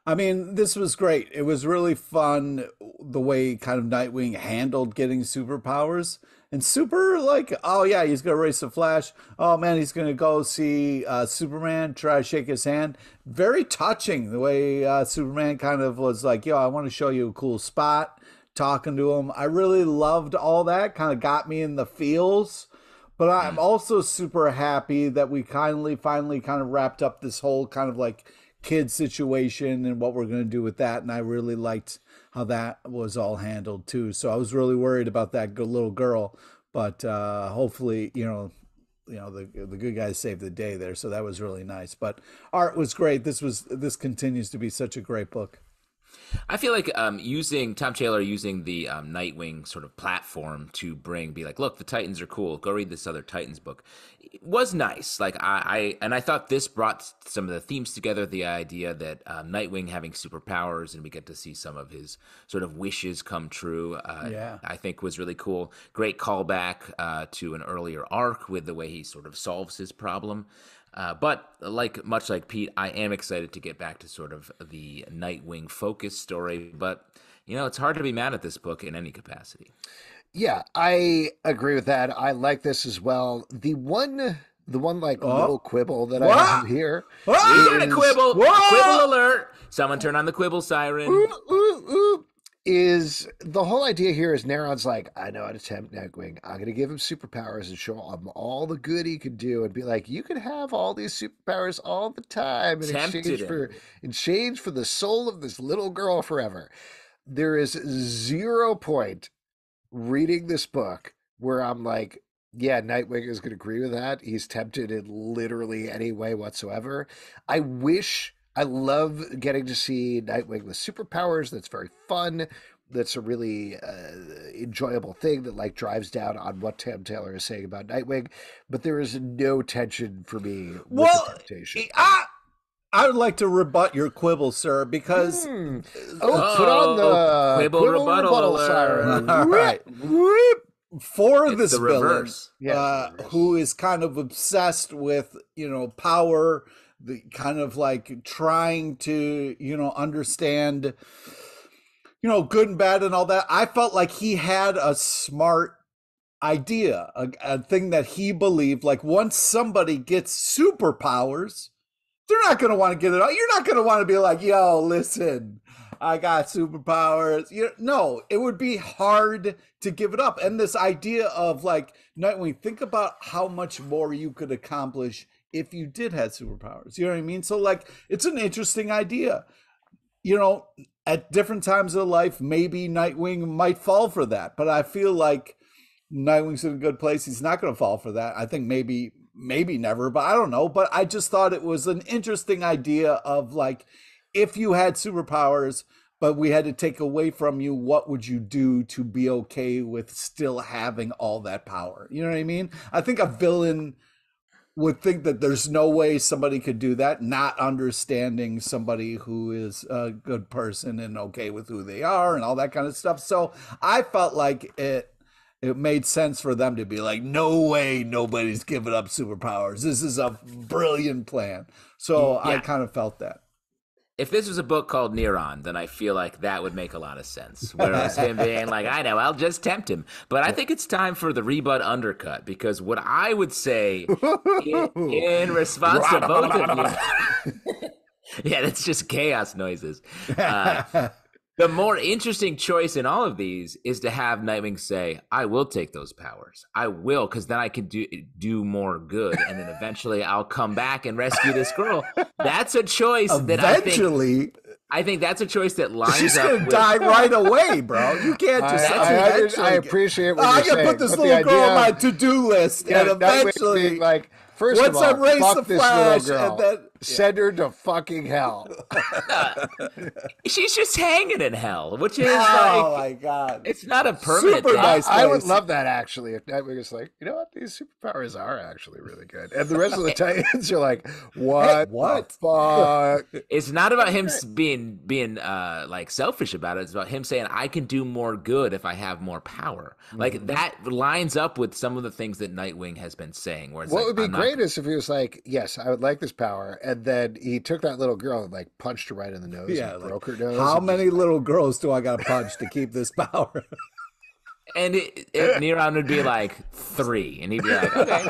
I mean, this was great. It was really fun the way kind of Nightwing handled getting superpowers and super like oh yeah he's gonna race the flash. Oh man he's gonna go see uh, superman try to shake his hand. Very touching the way uh, superman kind of was like yo i want to show you a cool spot talking to him. I really loved all that kind of got me in the feels. But i'm also super happy that we kindly finally kind of wrapped up this whole kind of like kid situation and what we're going to do with that and i really liked how that was all handled too. So I was really worried about that little girl, but uh, hopefully, you know, you know the the good guys saved the day there. So that was really nice. But art was great. This was this continues to be such a great book. I feel like um, using Tom Taylor using the um, Nightwing sort of platform to bring, be like, look, the Titans are cool. Go read this other Titans book. It was nice. Like I, I, and I thought this brought some of the themes together. The idea that um, Nightwing having superpowers and we get to see some of his sort of wishes come true. Uh, Yeah. I think was really cool. Great callback uh, to an earlier arc with the way he sort of solves his problem. Uh, but like much like Pete, I am excited to get back to sort of the Nightwing focus story. But you know, it's hard to be mad at this book in any capacity. Yeah, I agree with that. I like this as well. The one, the one like Oh. little quibble that What? I have here. oh We got a is- quibble! Whoa! Quibble alert! Someone turn on the quibble siren. Ooh, ooh, ooh, is the whole idea here is Neron's like, I know how to tempt Nightwing. I'm gonna give him superpowers and show him all the good he could do, and be like, you can have all these superpowers all the time in Tempted exchange him. for in exchange for the soul of this little girl forever. There is zero point reading this book where I'm like, yeah, Nightwing is going to agree with that. He's tempted in literally any way whatsoever. I wish, I love getting to see Nightwing with superpowers. That's very fun. That's a really uh, enjoyable thing that like drives down on what Tom Taylor is saying about Nightwing. But there is no tension for me with Well, the. I, I would like to rebut your quibble, sir, because Hmm. Oh, put on the Uh-oh. Quibble rebuttal alert. siren. All right. for It's this the villain. Yeah, uh, reverse. who is kind of obsessed with you know power, the kind of like trying to you know understand, you know, good and bad and all that. I felt like he had a smart idea, a, a thing that he believed. Like once somebody gets superpowers, they're not going to want to get it out. You're not going to want to be like, yo, listen, I got superpowers. You know, no, it would be hard to give it up. And this idea of like Nightwing, think about how much more you could accomplish if you did have superpowers. You know what I mean? So like, it's an interesting idea. You know, at different times of life, maybe Nightwing might fall for that, but I feel like Nightwing's in a good place. He's not going to fall for that. I think maybe maybe never, but I don't know. But I just thought it was an interesting idea of like if you had superpowers, but we had to take away from you, what would you do to be okay with still having all that power? You know what I mean? I think a villain would think that there's no way somebody could do that, not understanding somebody who is a good person and okay with who they are and all that kind of stuff. So I felt like it it made sense for them to be like, no way nobody's giving up superpowers. This is a brilliant plan. So I kind of felt that. If this was a book called Neron, then I feel like that would make a lot of sense. Whereas him being like, I know, I'll just tempt him. But I think it's time for the rebut undercut because what I would say in, in response to both of you. yeah, that's just chaos noises. Uh, the more interesting choice in all of these is to have Nightwing say, "I will take those powers. I will, because then I can do do more good, and then eventually I'll come back and rescue this girl." That's a choice that Eventually, I think that's a choice that lines she's up gonna with. die right away, bro. You can't I, just. I, say I, I appreciate what Oh, you're I can saying, put this little girl on my to-do list, Yeah, and eventually, like, first once of all, I raise fuck the this Flash, little girl. and then Send her to fucking hell. She's just hanging in hell, which is like, oh like my god, it's not a permanent. Super thing. nice. I would love that actually. If Nightwing is like, you know what, these superpowers are actually really good, and the rest of the Titans are like, what? what? The fuck? It's not about him being being uh like selfish about it. It's about him saying I can do more good if I have more power. Like Mm-hmm. that lines up with some of the things that Nightwing has been saying. Where it's What like, would be I'm not- great is if he was like, yes, I would like this power, and then he took that little girl and like punched her right in the nose, Yeah, and like, broke her nose. How and many little girls do I got to punch to keep this power? and it, it, Neron would be like three, and he'd be like, okay,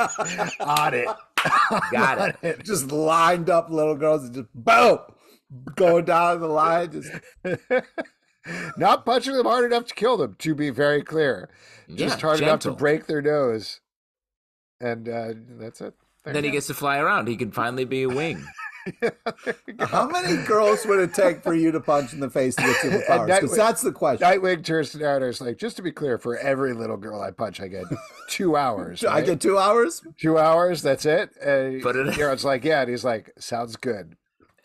on it? got it. just lined up little girls and just boom, going down the line. Just Not punching them hard enough to kill them, to be very clear. Just Yeah, hard enough to break their nose. And uh, that's it. There Then you he gets to fly around. He can finally be a wing. how many girls would it take for you to punch in the face to get superpowers? that Because would- that's the question. Nightwing turns to Naruto. It's like, just to be clear, for every little girl I punch, I get two hours. I get two hours. two hours. That's it. And Put it- Neron's like, yeah, and he's like, sounds good.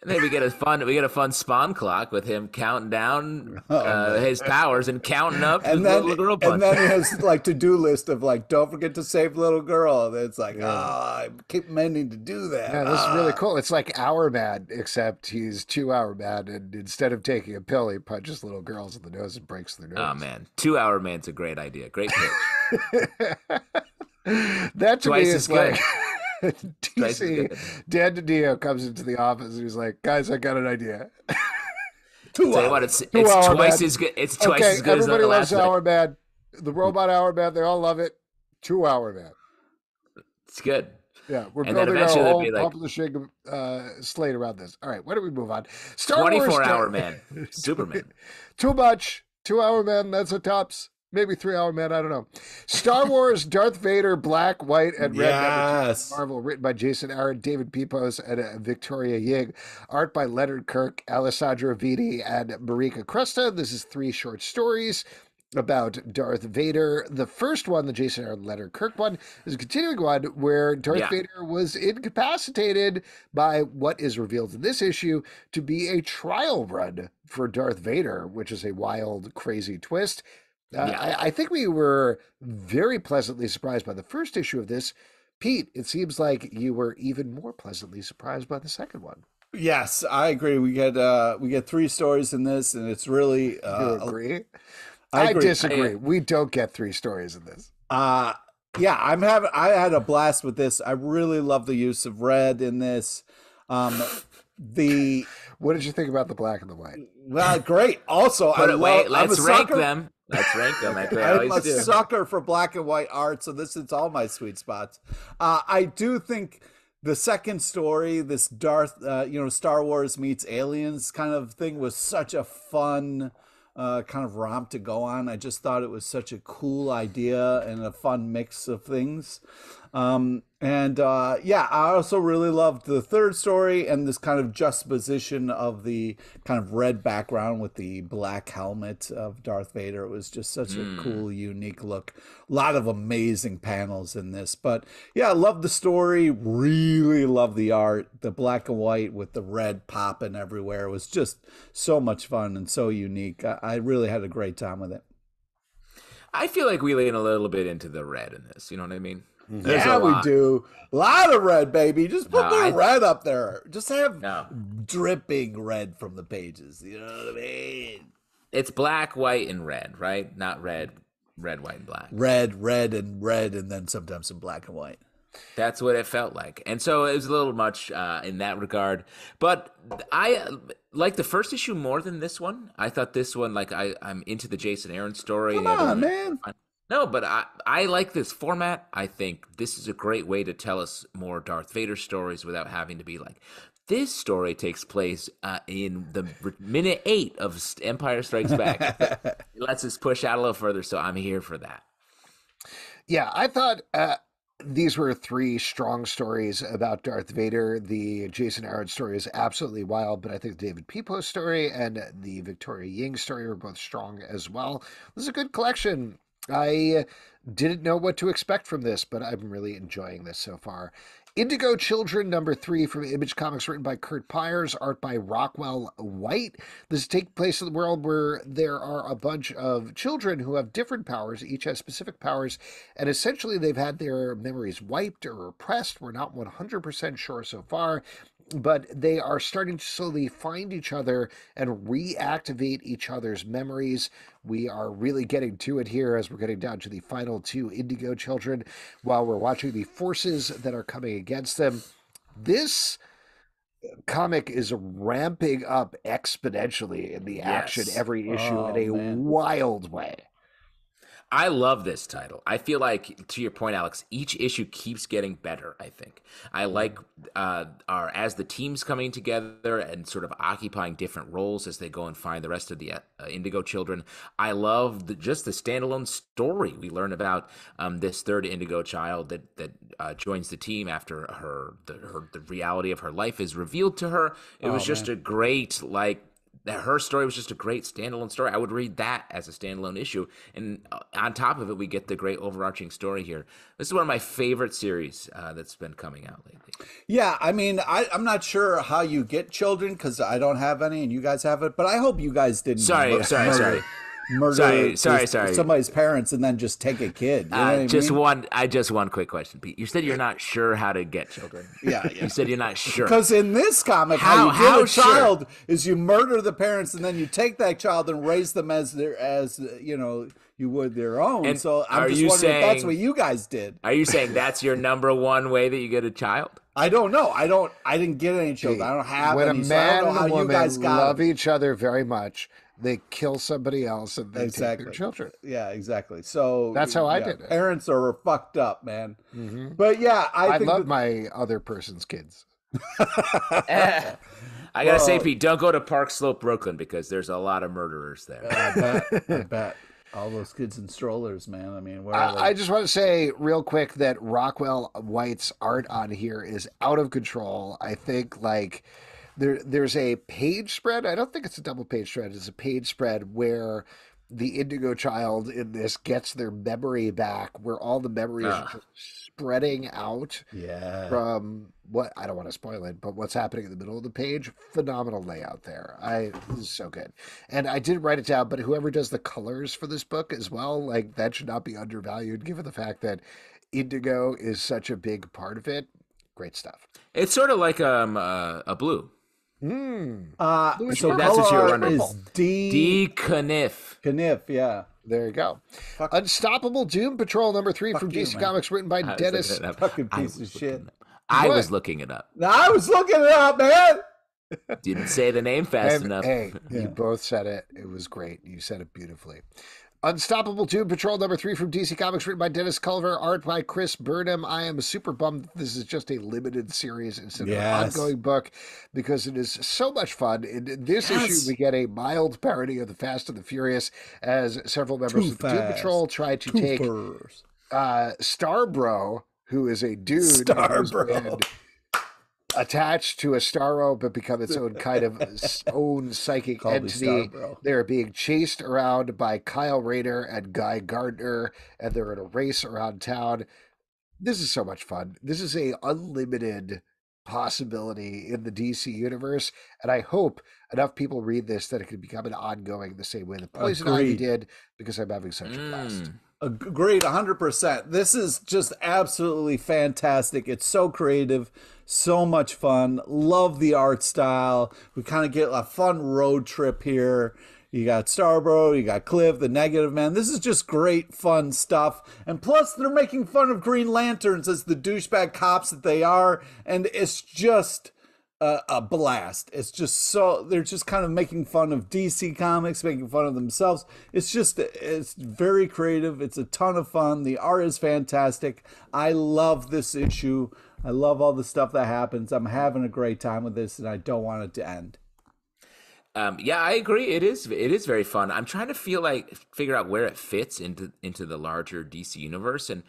And then we get a fun we get a fun spawn clock with him counting down uh, his powers and counting up and then little girl punch. and then he has like to do list of like don't forget to save little girl. And it's like oh, I keep meaning to do that. Yeah, this is really Ah. cool. It's like Hour Man, except he's two Hour Man, and instead of taking a pill, he punches little girls in the nose and breaks their nose. oh man, two hour man's a great idea. Great pitch. that to Twice me as is like Twice as DC. Dan DiDio comes into the office and he's like, "Guys, I got an idea." Two Tell you hours. what, it's it's hour twice man. as good. It's twice okay, as good as the everybody last. Hour Man. The robot Hour Man, they all love it. Two Hour Man. It's good. Yeah, we're And building our whole like- publishing uh, slate around this. All right, why don't we move on? Star Twenty Wars hour man, Superman. Too much. Two hour man, that's a tops. Maybe three hour man, I don't know. Star Wars Darth Vader, black, white, and red. Yes. Marvel, written by Jason Aaron, David Pepose, and uh, Victoria Ying. Art by Leonard Kirk, Alessandro Vitti, and Marika Cresta. This is three short stories about Darth Vader. The first one, the Jason Aaron Leonard Kirk one, is a continuing one where Darth Yeah. Vader was incapacitated by what is revealed in this issue to be a trial run for Darth Vader, which is a wild, crazy twist. Uh, Yeah. I, I think we were very pleasantly surprised by the first issue of this. Pete, it seems like you were even more pleasantly surprised by the second one. Yes, I agree. We get uh we get three stories in this, and it's really You uh, agree? I I, agree. disagree. I- we don't get three stories in this. Uh yeah, I'm having I had a blast with this. I really love the use of red in this. Um the What did you think about the black and the white? well, great. Also, But I wait, love, I'm a let's rank sucker- them. Let's rank them like I'm a do. sucker for black and white art, so this is all my sweet spots. Uh, I do think the second story, this Darth, uh, you know, Star Wars meets aliens kind of thing, was such a fun uh, kind of romp to go on. I just thought it was such a cool idea and a fun mix of things. Um, and uh, yeah, I also really loved the third story and this kind of juxtaposition of the kind of red background with the black helmet of Darth Vader. It was just such a cool, unique look. A lot of amazing panels in this. But yeah, I love the story. Really love the art. The black and white with the red popping everywhere was just so much fun and so unique. I, I really had a great time with it. I feel like we lean a little bit into the red in this. You know what I mean? There's yeah, we do. A lot of red, baby. Just put No, more I- red up there. Just have No. dripping red from the pages. You know what I mean? It's black, white, and red, right? Not red, red, white, and black. Red, red, and red, and then sometimes some black and white. That's what it felt like, and so it was a little much uh, in that regard. But I uh, like the first issue more than this one. I thought this one, like I, I'm into the Jason Aaron story. Come on, one- man. No, but I, I like this format. I think this is a great way to tell us more Darth Vader stories without having to be like, this story takes place uh, in the minute eight of Empire Strikes Back. it lets us push out a little further, so I'm here for that. Yeah, I thought uh, these were three strong stories about Darth Vader. The Jason Aaron story is absolutely wild, but I think the David Pepose story and the Victoria Ying story were both strong as well. This is a good collection. I uh, didn't know what to expect from this, but I'm really enjoying this so far. Indigo Children number three from Image Comics, written by Curt Pires, art by Rockwell White. This takes place in the world where there are a bunch of children who have different powers, each has specific powers, and essentially they've had their memories wiped or repressed. We're not 100% sure so far, but they are starting to slowly find each other and reactivate each other's memories. We are really getting to it here as we're getting down to the final two Indigo children while we're watching the forces that are coming against them. This comic is ramping up exponentially in the action Yes. every issue Oh, in a man. wild way. I love this title. I feel like, to your point, Alex, each issue keeps getting better. I think I like uh, our as the teams coming together and sort of occupying different roles as they go and find the rest of the uh, Indigo children. I love the, just the standalone story we learn about um, this third Indigo child that that uh, joins the team after her the, her the reality of her life is revealed to her. It was just a great like her story was just a great standalone story. I would read that as a standalone issue, and uh, on top of it, we get the great overarching story here. This is one of my favorite series uh, that's been coming out lately. Yeah, I mean, I, I'm not sure how you get children because I don't have any, and you guys have it. But I hope you guys didn't. Sorry, sorry, murder, sorry. Murder, Sorry, sorry, this- sorry. Somebody's parents and then just take a kid. You know what Uh, I just mean? one. I just one quick question, Pete. You said you're not sure how to get children. Yeah, yeah. You said you're not sure. Because in this comic, How- how, you how get a sure? child is you murder the parents and then you take that child and raise them as their as you know you would their own. And so I'm are just you wondering if that's what you guys did. Are you saying that's your number one way that you get a child? I don't know. I don't. I didn't get any children. I don't have when any. a I man don't and a woman love them. each other very much, they kill somebody else and they exactly. take their children. Yeah, exactly. So That's how I yeah, did it. Parents are fucked up, man. Mm-hmm. But yeah, I, I, think love that- my other person's kids. Eh, I gotta say, Pete, don't go to Park Slope, Brooklyn, because there's a lot of murderers there. I bet. I bet. All those kids in strollers, man. I mean, where are they? I, I just want to say real quick that Rockwell White's art on here is out of control. I think like there there's a page spread. I don't think it's a double page spread. It's a page spread where the Indigo Child in this gets their memory back, where all the memories are spreading out yeah. from what I don't want to spoil it, but what's happening in the middle of the page, phenomenal layout there. I this is so good. And I did write it down, but whoever does the colors for this book as well, like that should not be undervalued given the fact that indigo is such a big part of it. Great stuff. It's sort of like um uh, a blue. Hmm. Uh, so Purple. That's what you were color wondering. is D. D. Kniff. Kniff, yeah. There you go. Fuck. Unstoppable Doom Patrol number three from you, DC man. Comics, written by I Dennis. looking it up. Fucking I piece was of looking shit. it up. I was looking it up. I was looking it up, man. Didn't say the name fast And, enough. Hey, Yeah. you both said it. It was great. You said it beautifully. Unstoppable Doom Patrol number three from DC Comics, written by Dennis Culver, art by Chris Burnham. I am super bummed that this is just a limited series instead of Yes. an ongoing book because it is so much fun. In this Yes. issue, we get a mild parody of the Fast and the Furious as several members Too of the Doom. Patrol try to take Toofers. uh, Starbro, who is a dude Starbro. Attached to a Starro but become its own kind of uh, own psychic Call entity. Starbro. They are being chased around by Kyle Rayner and Guy Gardner, and they're in a race around town. This is so much fun. This is a unlimited possibility in the DC universe, and I hope enough people read this that it can become an ongoing the same way the Poison Ivy did, because I'm having such a blast. Mm. Agreed, 100%. This is just absolutely fantastic. It's so creative, so much fun. Love the art style. We kind of get a fun road trip here. You got Starbro, you got Cliff, the Negative Man. This is just great, fun stuff. And plus, they're making fun of Green Lanterns as the douchebag cops that they are. And it's just a, a blast. It's just so they're just kind of making fun of DC Comics, making fun of themselves. It's just it's very creative. It's a ton of fun. The art is fantastic. I love this issue. I love all the stuff that happens. I'm having a great time with this, and I don't want it to end. Um, yeah, I agree. It is it is very fun. I'm trying to feel like figure out where it fits into into the larger DC universe, and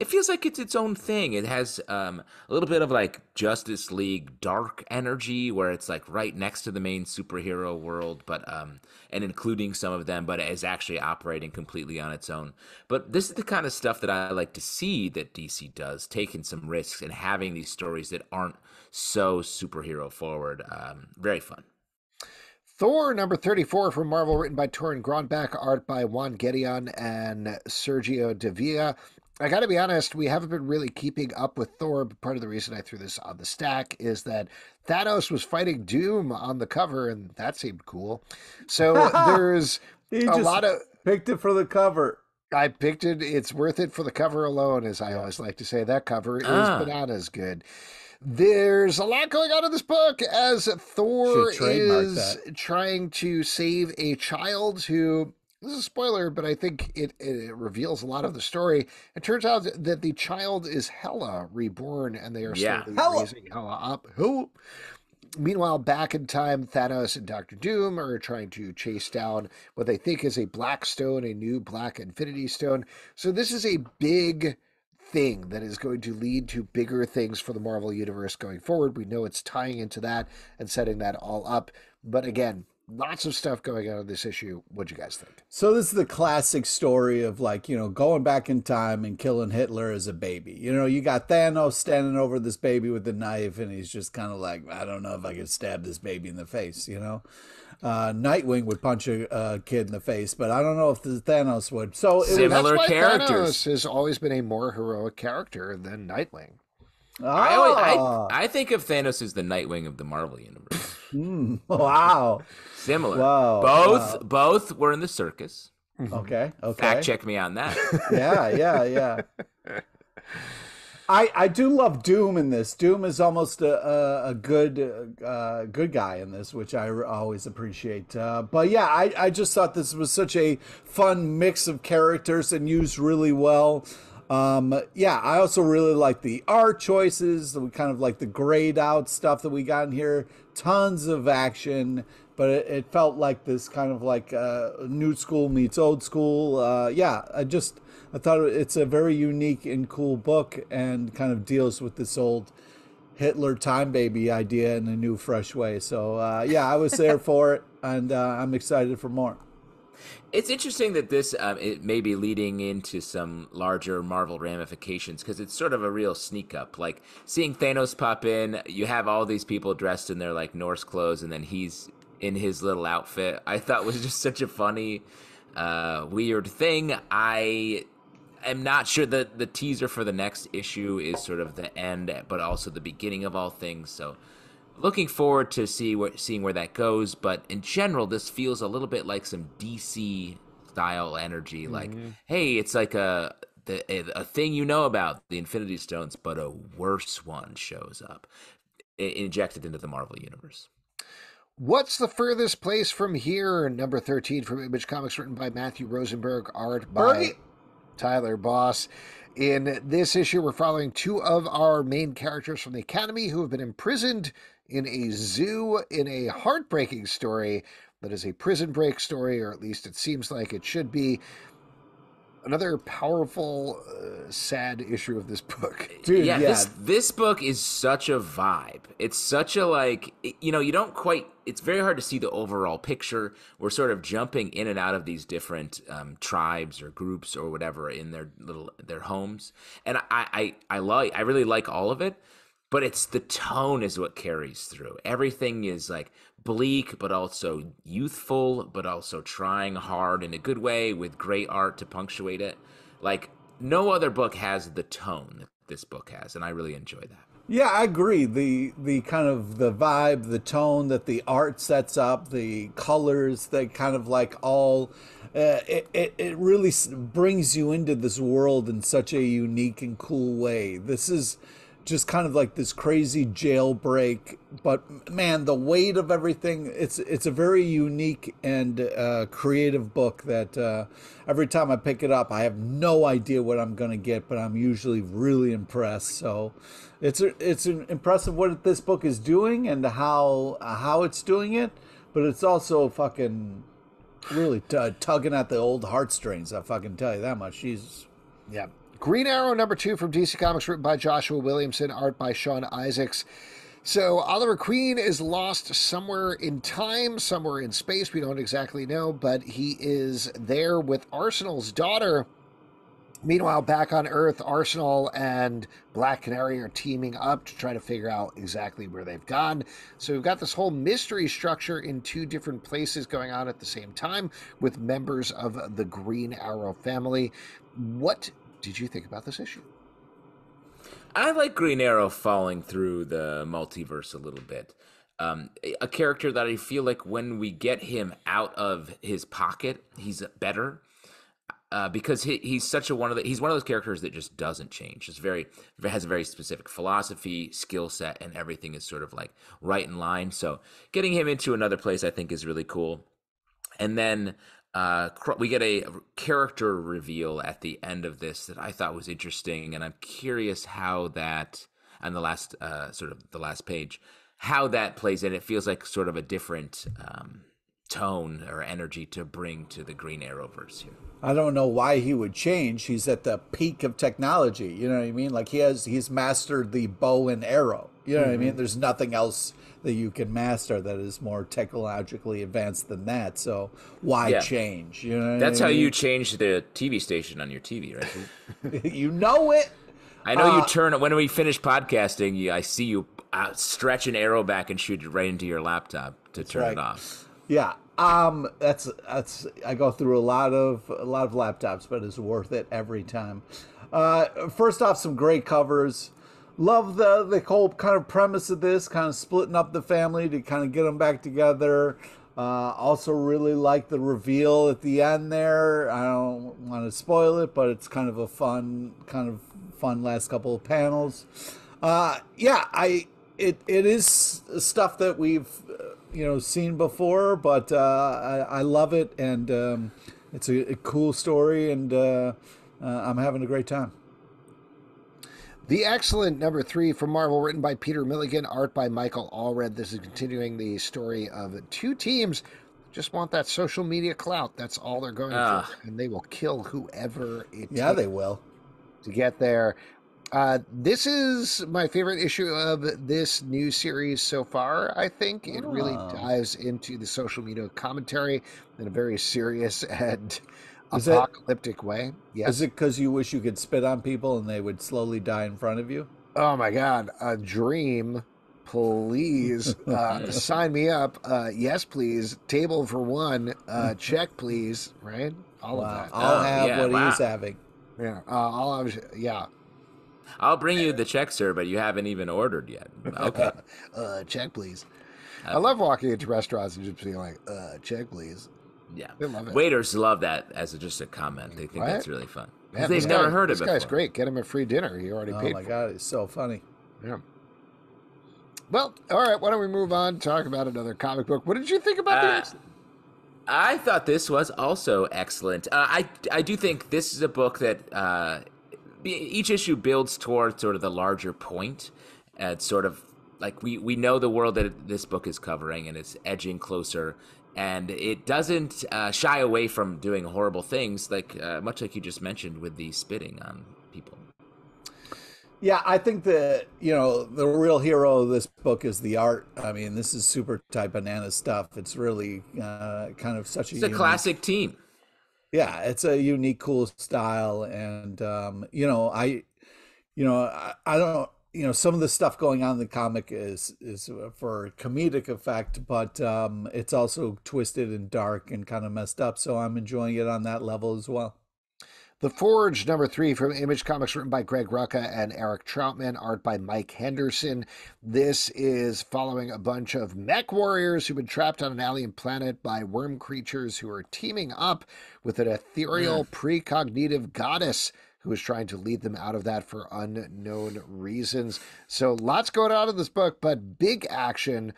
it feels like it's its own thing. It has um, a little bit of like Justice League dark energy, where it's like right next to the main superhero world, but um, and including some of them, but is actually operating completely on its own. But this is the kind of stuff that I like to see that DC does, taking some risks and having these stories that aren't so superhero forward. Um, very fun. Thor number 34 from Marvel, written by Toren Grønbekk, art by Juan Gedeon and Sergio Dávila. I got to be honest, we haven't been really keeping up with Thor, but part of the reason I threw this on the stack is that Thanos was fighting Doom on the cover, and that seemed cool. So there's He a just lot of. picked it for the cover. I picked it. It's worth it for the cover alone, as I always like to say. That cover is Ah. bananas good. There's a lot going on in this book as Thor Should trademark is trying to save a child who. This is a spoiler, but I think it, it reveals a lot of the story. It turns out that the child is Hela reborn, and they are Yeah. slowly Hela. raising Hela up. Who? Meanwhile, back in time, Thanos and Doctor Doom are trying to chase down what they think is a black stone, a new black infinity stone. So, this is a big thing that is going to lead to bigger things for the Marvel Universe going forward. We know it's tying into that and setting that all up. But again, lots of stuff going on in this issue. What'd you guys think? So this is the classic story of like, you know, going back in time and killing Hitler as a baby. You know, you got Thanos standing over this baby with a knife and he's just kind of like, I don't know if I could stab this baby in the face, you know? Uh, Nightwing would punch a, a kid in the face, but I don't know if the Thanos would. So it Similar That's why characters. Thanos has always been a more heroic character than Nightwing. was, I, always, Ah. I I think of Thanos as the Nightwing of the Marvel universe. Hmm. wow. Similar. Wow, Both wow. both were in the circus. Okay. Okay. Fact check me on that. yeah, yeah, yeah. I I do love Doom in this. Doom is almost a a, a good uh, good guy in this, which I always appreciate. Uh, but yeah, I I just thought this was such a fun mix of characters and used really well. Um, yeah, I also really like the art choices, the kind of like the grayed out stuff that we got in here. Tons of action, but it, it felt like this kind of like uh, new school meets old school. Uh, yeah, I just I thought it's a very unique and cool book, and kind of deals with this old Hitler time baby idea in a new, fresh way. So uh, yeah, I was there for it, and uh, I'm excited for more. It's interesting that this um, it may be leading into some larger Marvel ramifications because it's sort of a real sneak up. Like seeing Thanos pop in, you have all these people dressed in their like Norse clothes, and then he's in his little outfit. I thought was just such a funny, uh, weird thing. I am not sure that the teaser for the next issue is sort of the end, but also the beginning of all things. So looking forward to see where, seeing where that goes. But in general, this feels a little bit like some DC style energy. Like, mm-hmm. hey, it's like a the, a, a thing you know about the Infinity Stones, but a worse one shows up, injected into the Marvel universe. What's the furthest place from here? Number 13 from Image Comics, written by Matthew Rosenberg, art by Bergie. Tyler Boss. In this issue, we're following two of our main characters from the Academy who have been imprisoned in a zoo in a heartbreaking story that is a prison break story, or at least it seems like it should be. Another powerful, uh, sad issue of this book. Dude, yeah, yeah. this this book is such a vibe. It's such a like it- you know, you don't quite it's very hard to see the overall picture. We're sort of jumping in and out of these different um, tribes or groups or whatever in their little their homes. And I I I like I really like all of it, but it's the tone is what carries through. Everything is like bleak but also youthful but also trying hard in a good way with great art to punctuate it. Like no other book has the tone that this book has and I really enjoy that. Yeah, I agree. The the kind of the vibe, the tone that the art sets up, the colors, they kind of like all uh, it, it it really brings you into this world in such a unique and cool way. This is just kind of like this crazy jailbreak, but man, the weight of everything, it's it's a very unique and uh, creative book that uh, every time I pick it up, I have no idea what I'm going to get, but I'm usually really impressed. So it's it's impressive what this book is doing and how how it's doing it, but it's also fucking really t- tugging at the old heartstrings. I fucking tell you that much. she's Yeah. Green Arrow number two from DC Comics, written by Joshua Williamson, art by Sean Izaakse. So Oliver Queen is lost somewhere in time, somewhere in space. We don't exactly know, but he is there with Arsenal's daughter. Meanwhile, back on Earth, Arsenal and Black Canary are teaming up to try to figure out exactly where they've gone. So we've got this whole mystery structure in two different places going on at the same time with members of the Green Arrow family. What did you think about this issue? I like Green Arrow falling through the multiverse a little bit. Um, a character that I feel like when we get him out of his pocket, he's better. Uh, because he, he's such a one of the he's one of those characters that just doesn't change. Just very has a very specific philosophy, skill set, and everything is sort of like right in line. So getting him into another place, I think, is really cool. And then uh, we get a character reveal at the end of this that I thought was interesting, and I'm curious how that and the last uh, sort of the last page how that plays in. It feels like sort of a different um, tone or energy to bring to the Green Arrowverse here. I don't know why he would change. He's at the peak of technology. You know what I mean? Like he has he's mastered the bow and arrow. You know what I Mm-hmm. mean? There's nothing else that you can master that is more technologically advanced than that. So why Yeah. change? You know, That's I how you change the TV station on your TV, right? you know it. I know Uh, you turn it when we finish podcasting. You, I see you uh, stretch an arrow back and shoot it right into your laptop to turn right. it off. Yeah. Um. That's that's. I go through a lot of a lot of laptops, but it's worth it every time. Uh, first off, some great covers. Love the the whole kind of premise of this, kind of splitting up the family to kind of get them back together. Uh, also, really like the reveal at the end there. I don't want to spoil it, but it's kind of a fun, kind of fun last couple of panels. Uh, yeah, I it it is stuff that we've uh, you know seen before, but uh, I, I love it, and um, it's a, a cool story, and uh, uh, I'm having a great time. The X-Cellent number three from Marvel, written by Peter Milligan, art by Michael Allred. This is continuing the story of two teams just want that social media clout. That's all they're going Ah. for, and they will kill whoever it Yeah, takes they will. to get there. Uh, this is my favorite issue of this new series so far. I think it really Oh. dives into the social media commentary in a very serious and Is it- apocalyptic way. Yes. Is it because you wish you could spit on people and they would slowly die in front of you? Oh my God, a dream. Please uh, sign me up. Uh, yes, please. Table for one. Uh, check, please. Right? All Wow. of that. I'll Oh, have yeah, what wow. he's having. Yeah. Uh, all of yeah. I'll bring you the check, sir, but you haven't even ordered yet. Okay. Uh, check, please. I love walking into restaurants and just being like, uh, check, please. Yeah. They love it. Waiters love that as a, just a comment. They think Right? that's really fun. Man, They've never guy- heard of it This before. guy's great. Get him a free dinner. He already paid. Oh paid my for god, it's so funny. Yeah. Well, all right. Why don't we move on? Talk about another comic book. What did you think about the? Uh, X- I thought this was also excellent. Uh, I I do think this is a book that uh, each issue builds toward sort of the larger point. Uh, it's sort of like we we know the world that this book is covering, and it's edging closer. And it doesn't uh, shy away from doing horrible things, like uh, much like you just mentioned with the spitting on people. Yeah, I think that you know the real hero of this book is the art. I mean, this is super type banana stuff. It's really uh, kind of such a It's a unique- classic team. yeah it's a unique cool style and um you know i you know I, I don't you know some of the stuff going on in the comic is is for comedic effect but um it's also twisted and dark and kind of messed up so i'm enjoying it on that level as well. The Forge, number three from Image Comics, written by Greg Rucka and Eric Trautmann, art by Mike Henderson. This is following a bunch of mech warriors who've been trapped on an alien planet by worm creatures who are teaming up with an ethereal precognitive goddess who is trying to lead them out of that for unknown reasons. So lots going on in this book, but big action.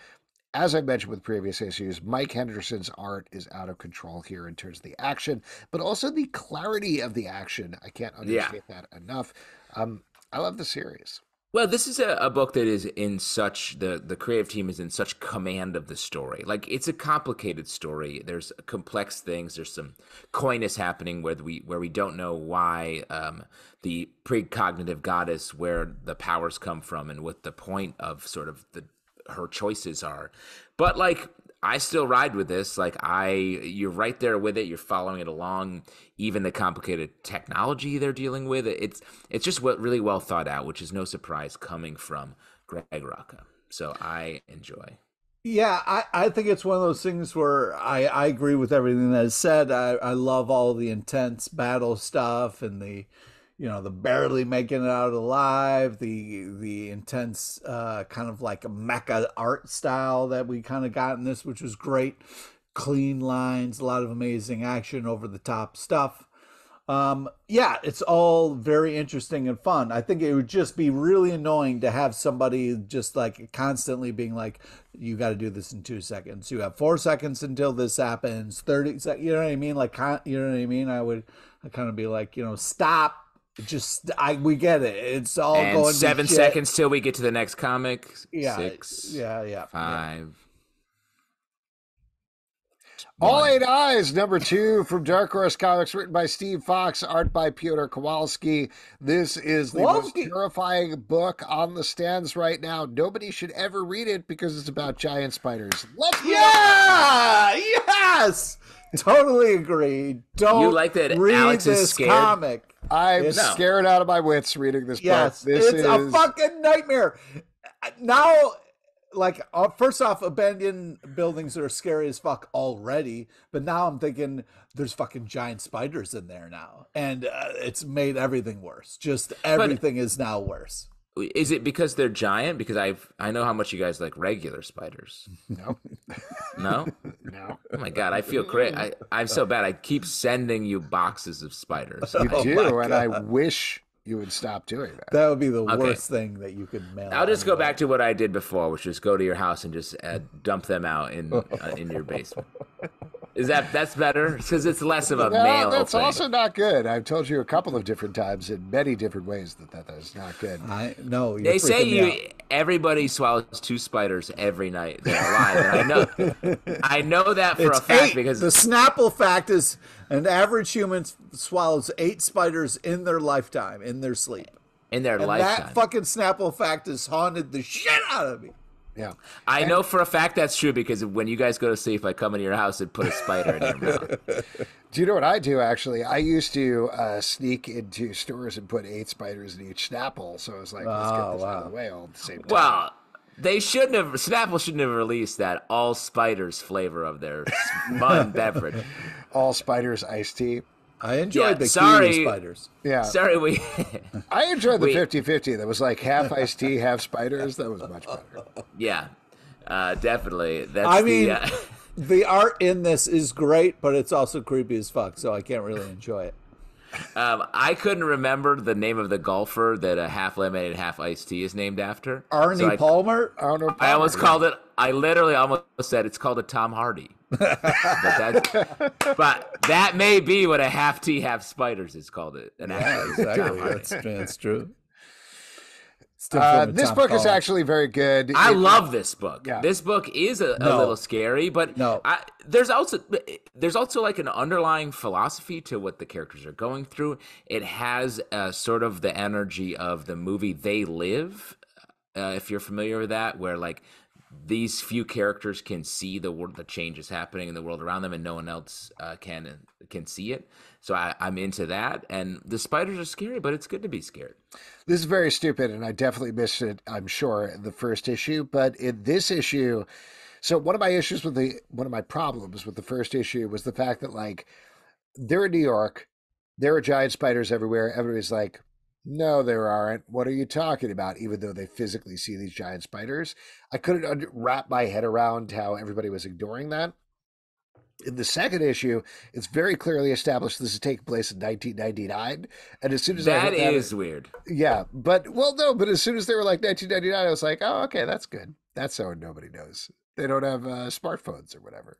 As I mentioned with previous issues, Mike Henderson's art is out of control here in terms of the action, but also the clarity of the action. I can't Yeah. that enough. Um, I love the series. Well, this is a, a book that is in such the the creative team is in such command of the story. Like it's a complicated story. There's complex things. There's some coyness happening where we where we don't know why um, the precognitive goddess where the powers come from and what the point of sort of the her choices are. But like I still ride with this. Like I you're right there with it. You're following it along. Even the complicated technology they're dealing with. It's it's just what really well thought out, which is no surprise coming from Greg Rucka. So I enjoy. Yeah, I, I think it's one of those things where I, I agree with everything that is said. I, I love all the intense battle stuff and the you know the barely making it out alive, the the intense uh, kind of like mecha art style that we kind of got in this, which was great. Clean lines, a lot of amazing action, over the top stuff. Um, yeah, it's all very interesting and fun. I think it would just be really annoying to have somebody just like constantly being like, "You got to do this in two seconds. You have four seconds until this happens. Thirty, sec-" you know what I mean? Like, you know what I mean? I would, I kind of be like, you know, stop. Just, I, we get it. It's all and going to seven shit. seconds till we get to the next comic. Yeah, Six. yeah, yeah, yeah. Five. All. Eight Eyes, number two from Dark Horse Comics, written by Steve Foxe, art by Piotr Kowalski. This is the most Kowalski. terrifying book on the stands right now. Nobody should ever read it because it's about giant spiders. Let's move on. Yeah, yes, totally agree. Don't You like that read Alex is this scared? comic. I'm No. scared out of my wits reading this Yes, book. This it's is a fucking nightmare. Now, like, uh, first off, abandoned buildings are scary as fuck already. But now I'm thinking there's fucking giant spiders in there now, and uh, it's made everything worse. Just everything is now worse. Is it because they're giant? Because I've I know how much you guys like regular spiders. no, No. no. Oh my god, I feel great. I I'm so bad. I keep sending you boxes of spiders. You Oh do, my and I wish you would stop doing that. That would be the Okay. worst thing that you could mail. I'll just go back to what I did before, which is go to your house and just uh, dump them out in uh, in your basement. Is that that's better? Because it's less of a No, male that's thing. also not good. I've told you a couple of different times in many different ways that that is not good. I no. You're They say you out. everybody swallows two spiders every night they're alive, and I know I know that for It's a fact eight. because the Snapple fact is an average human swallows eight spiders in their lifetime, in their sleep. in their And lifetime, that fucking Snapple fact has haunted the shit out of me. Yeah. I know for a fact that's true because when you guys go to sleep, I come into your house and put a spider in your mouth. Do you know what I do actually? I used to uh, sneak into stores and put eight spiders in each Snapple. So I was like, let's Oh, get this out of the way all at the same time. Well, they shouldn't have. Snapple shouldn't have released that all spiders flavor of their fun beverage. all spiders iced tea. I enjoyed Yeah, the sorry. kiwi spiders. Yeah. Sorry, we. I enjoyed the Wait. 50 50. That was like half iced tea, half spiders. That was much better. yeah, uh, definitely. That's I the, mean, uh, the art in this is great, but it's also creepy as fuck, so I can't really enjoy it. um, I couldn't remember the name of the golfer that a half lemonade, half iced tea is named after. Arnie So I- Palmer? I don't. I almost called it. I literally almost said it's called a Tom Hardy. But, that's, but that may be what a half tea, half spiders is called. It an actual Tom Hardy. That's, that's true. Uh, this Tom book is actually very good. I It- love this book. Yeah. This book is a, a No. little scary, but No. I, there's also there's also like an underlying philosophy to what the characters are going through. It has uh, sort of the energy of the movie They Live, uh, if you're familiar with that, where like these few characters can see the world, the changes happening in the world around them, and no one else uh, can can see it. So I, I'm into that, and the spiders are scary, but it's good to be scared. This is very stupid, and I definitely missed it. I'm sure in the first issue, but in this issue, so one of my issues with the one of my problems with the first issue was the fact that like they're in New York, there are giant spiders everywhere. Everybody's like, "No, there aren't. What are you talking about?" Even though they physically see these giant spiders, I couldn't wrap my head around how everybody was ignoring that. In the second issue, it's very clearly established this is taking place in 1999, and as soon as I That hit is weird. yeah, but well, no, but as soon as they were like 1999, I was like, oh, okay, that's good. That's how nobody knows. They don't have uh, smartphones or whatever.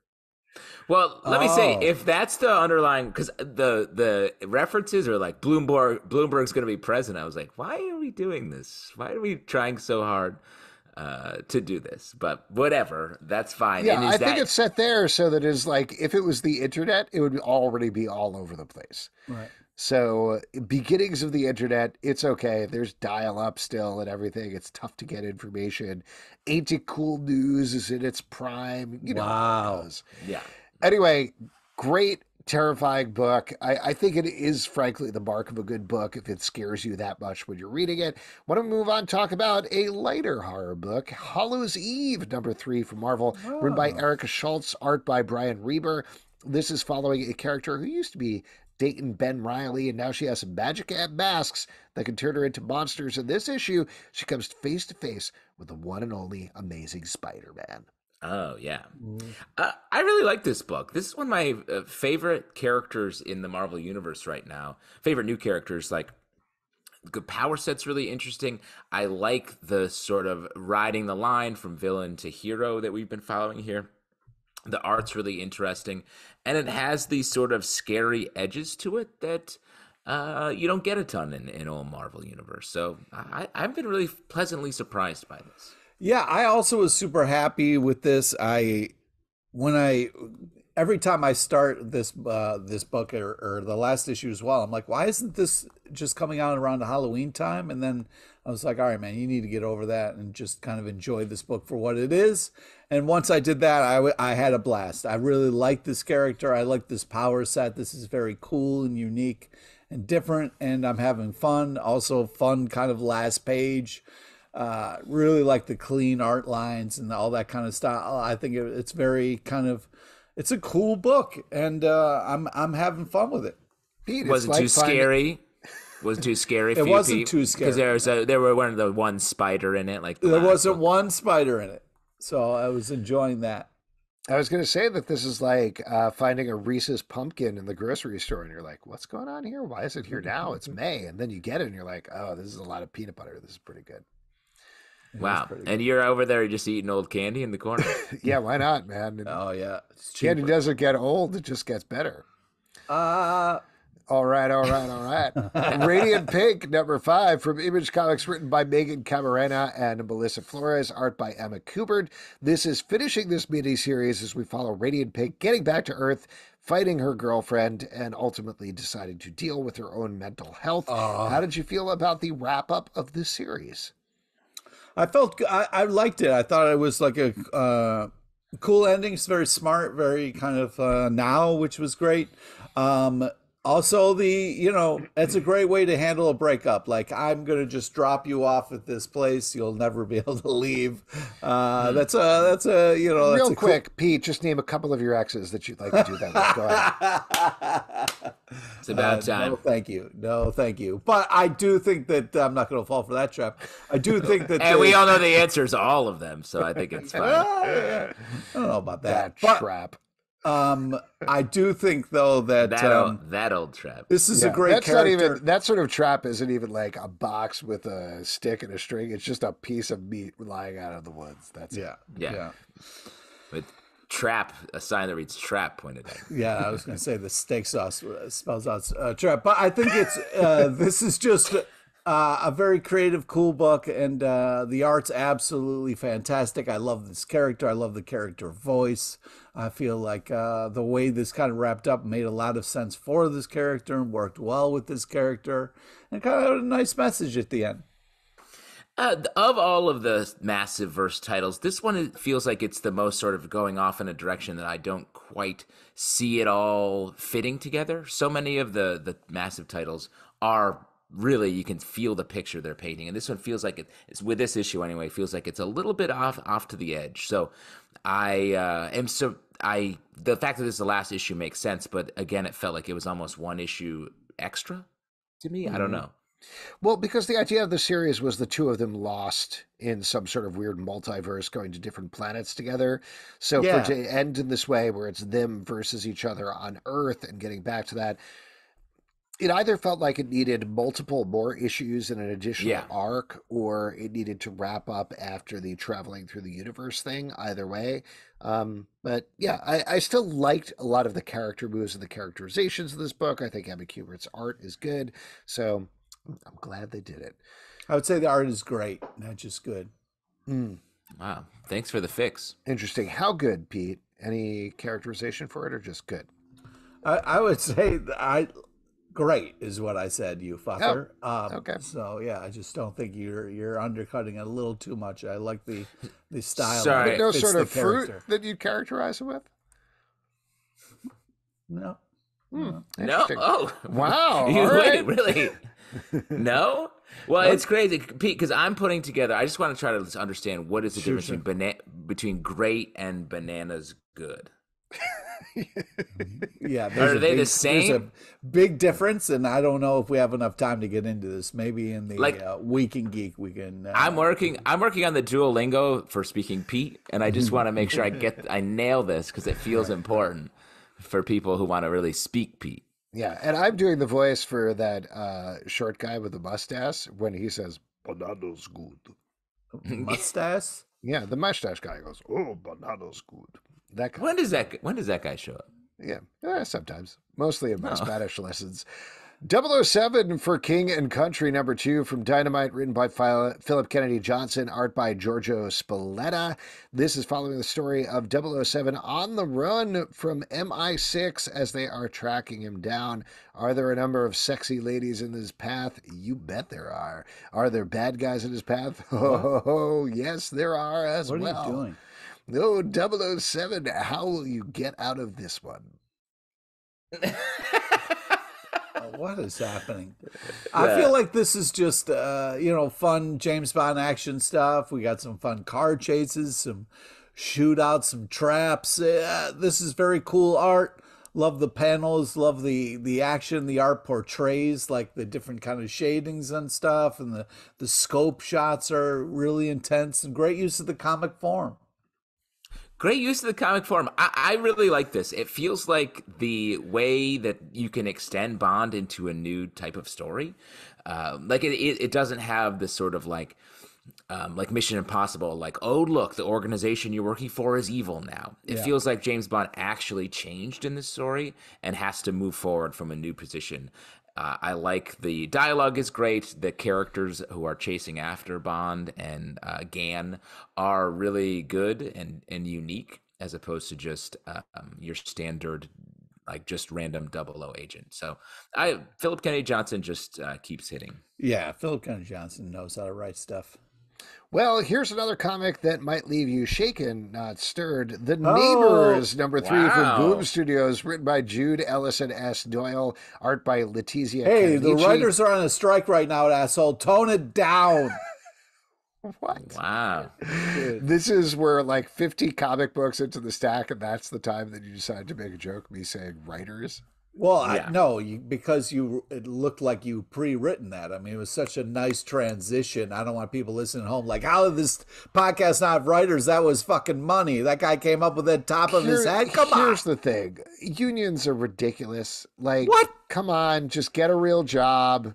Well, let me say, Oh. if that's the underlying, because the the references are like Bloomberg, Bloomberg's going to be president. I was like, why are we doing this? Why are we trying so hard uh, to do this? But whatever, that's fine. Yeah, And I is think it's set there so that it's like if it was the internet, it would already be all over the place. Right. So beginnings of the internet, it's okay. There's dial up still and everything. It's tough to get information. Ain't it cool news is in its prime. You know, Wow. yeah. anyway, great, terrifying book. I, I think it is, frankly, the mark of a good book if it scares you that much when you're reading it. Want to move on, talk about a lighter horror book, Hallows' Eve, number three from Marvel, written by. Erica Schultz, art by Brian Reber. This is following a character who used to be dating Ben Reilly, and now she has some magic and masks that can turn her into monsters. In this issue, she comes face to face with the one and only Amazing Spider Man. Oh yeah. Mm. Uh, I really like this book. This is one of my uh, favorite characters in the Marvel universe right now. Favorite new characters like the power set's really interesting. I like the sort of riding the line from villain to hero that we've been following here. The art's really interesting, and it has these sort of scary edges to it that uh, you don't get a ton in in old Marvel universe. So I, I've been really pleasantly surprised by this. Yeah, I also was super happy with this. I when I every time I start this uh, this book or, or the last issue as well, I'm like, why isn't this just coming out around the Halloween time? And then I was like, all right, man, you need to get over that and just kind of enjoy this book for what it is. And once I did that, I, w- I had a blast. I really liked this character. I liked this power set. This is very cool and unique and different, and I'm having fun. Also, fun kind of last page. Uh, really like the clean art lines and all that kind of stuff. I think it, it's very kind of, it's a cool book, and uh, I'm I'm having fun with it. Pete, Was it's it like too finding- scary? Was too scary? For It wasn't Pete? too scary. because there was a, there were one of the one spider in it. Like the There wasn't book. one spider in it, so I was enjoying that. I was going to say that this is like uh, finding a Reese's pumpkin in the grocery store, and you're like, "What's going on here? Why is it here now? It's May." And then you get it, and you're like, "Oh, this is a lot of peanut butter. This is pretty good." It Wow, pretty and you're over there just eating old candy in the corner. yeah, why not, man? And Oh yeah, candy doesn't get old; it just gets better. Uh, All right, all right, all right. Radiant Pink, number five from Image Comics, written by Meghan Camarena and Melissa Flores, art by Emma Kubert. This is finishing this mini series as we follow Radiant Pink getting back to Earth, fighting her girlfriend, and ultimately deciding to deal with her own mental health. Aw. How did you feel about the wrap up of this series? I felt I, I liked it. I thought it was like a uh, cool ending. It's very smart, very kind of uh, now, which was great. Um, also, the you know, it's a great way to handle a breakup. Like I'm gonna just drop you off at this place. You'll never be able to leave. Uh, that's a that's a you know that's Real a cool- quick, Pete, just name a couple of your exes that you'd like to do that with. Go ahead. It's about Uh, time. No, thank you. No, thank you. But I do think that I'm not going to fall for that trap. I do think that. And we all know the answers to all of them, so I think it's fine. I don't know about that. That But, trap. Um, I do think though that, That um, old, that old trap. this is Yeah, a great that's character. not even that sort of trap isn't even like a box with a stick and a string. It's just a piece of meat lying out of the woods. That's it. yeah, Yeah. yeah, With trap, a sign that reads trap pointed at. yeah. I was going to say the steak sauce uh, spells out uh, trap, but I think it's uh, this is just. Uh, a very creative, cool book, and uh, the art's absolutely fantastic. I love this character. I love the character voice. I feel like uh, the way this kind of wrapped up made a lot of sense for this character and worked well with this character, and kind of had a nice message at the end. Uh, of all of the Massiverse titles, this one feels like it's the most sort of going off in a direction that I don't quite see it all fitting together. So many of the the massive titles are really you can feel the picture they're painting, and this one feels like it, it's with this issue anyway. Feels like it's a little bit off off to the edge. So I uh, am so I the fact that this is the last issue makes sense, but again, it felt like it was almost one issue extra to me. I don't Mhm. know. Well, because the idea of the series was the two of them lost in some sort of weird multiverse going to different planets together. So Yeah. for to end in this way where it's them versus each other on Earth and getting back to that, it either felt like it needed multiple more issues in an additional Yeah. arc or it needed to wrap up after the traveling through the universe thing, either way. Um, but yeah, I, I still liked a lot of the character moves and the characterizations of this book. I think Emma Kubert's art is good. So I'm glad they did it. I would say the art is great, not just good. Mm, Wow, thanks for the fix. interesting. How good, Pete? Any characterization for it or just good? I, I would say I great is what I said, you fucker. um, okay. So yeah, I just don't think you're you're undercutting it a little too much. I like the the style. Sorry. But no sort the of fruit character. that you'd characterize it with? No. Hmm, No. Oh, Wow, You all really, really? No. Well, it's crazy, Pete, because I'm putting together. I just want to try to understand what is the Sure, difference sure. between bana- between great and bananas good. Yeah. there's Are a they the big- same? There's a big difference, and I don't know if we have enough time to get into this. Maybe in the Like- uh, week and geek we can. Uh, I'm working. I'm working on the Duolingo for speaking Pete, and I just want to make sure I get I nail this because it feels important for people who want to really speak Pete. Yeah, and I'm doing the voice for that uh, short guy with the mustache when he says, Banana's good. mustache. Yeah, the mustache guy goes, Oh, banana's good. That guy. When does that When does that guy show up? Yeah, eh, sometimes. Mostly in my Oh. Spanish lessons. 007 for King and Country, number two from Dynamite, written by Phillip Kennedy Johnson, art by Giorgio Spalletta. This is following the story of 007 on the run from MI6 as they are tracking him down. Are there a number of sexy ladies in his path? You bet there are. Are there bad guys in his path? Oh, yes, there are as what well. What are you doing? No, 007, how will you get out of this one? what is happening? I feel like this is just uh, you know fun James Bond action stuff. We got some fun car chases, some shootouts, some traps. Uh, this is very cool art. Love the panels, love the the action the art portrays, like the different kind of shadings and stuff, and the the scope shots are really intense and great use of the comic form. Great use of the comic form. I, I, really like this. It feels like the way that you can extend Bond into a new type of story. Uh, like it, it, it, doesn't have this sort of like, um, like Mission Impossible. Like, oh look, the organization you're working for is evil now. It yeah. feels like James Bond actually changed in this story and has to move forward from a new position. Uh, I like the dialogue is great. The characters who are chasing after Bond and uh, Gan are really good and, and unique as opposed to just um, your standard like just random double O agent. So I Phillip Kennedy Johnson just uh, keeps hitting. Yeah, Phillip Kennedy Johnson knows how to write stuff. Well, here's another comic that might leave you shaken, not stirred. The oh, Neighbors, number three wow. from Boom Studios, written by Jude Ellison S. Doyle, art by Letizia. Hey, the writers are on a strike right now, asshole. Tone it down. what? Wow. this is where like 50 comic books into the stack, and that's the time that you decide to make a joke, me saying writers. Well, yeah. I, no, you, because you it looked like you pre-written that. I mean, it was such a nice transition. I don't want people listening at home like, how did this podcast not have writers? That was fucking money. That guy came up with the top of Here, his head. Come here's on. Here's the thing: unions are ridiculous. Like, what? Come on, just get a real job.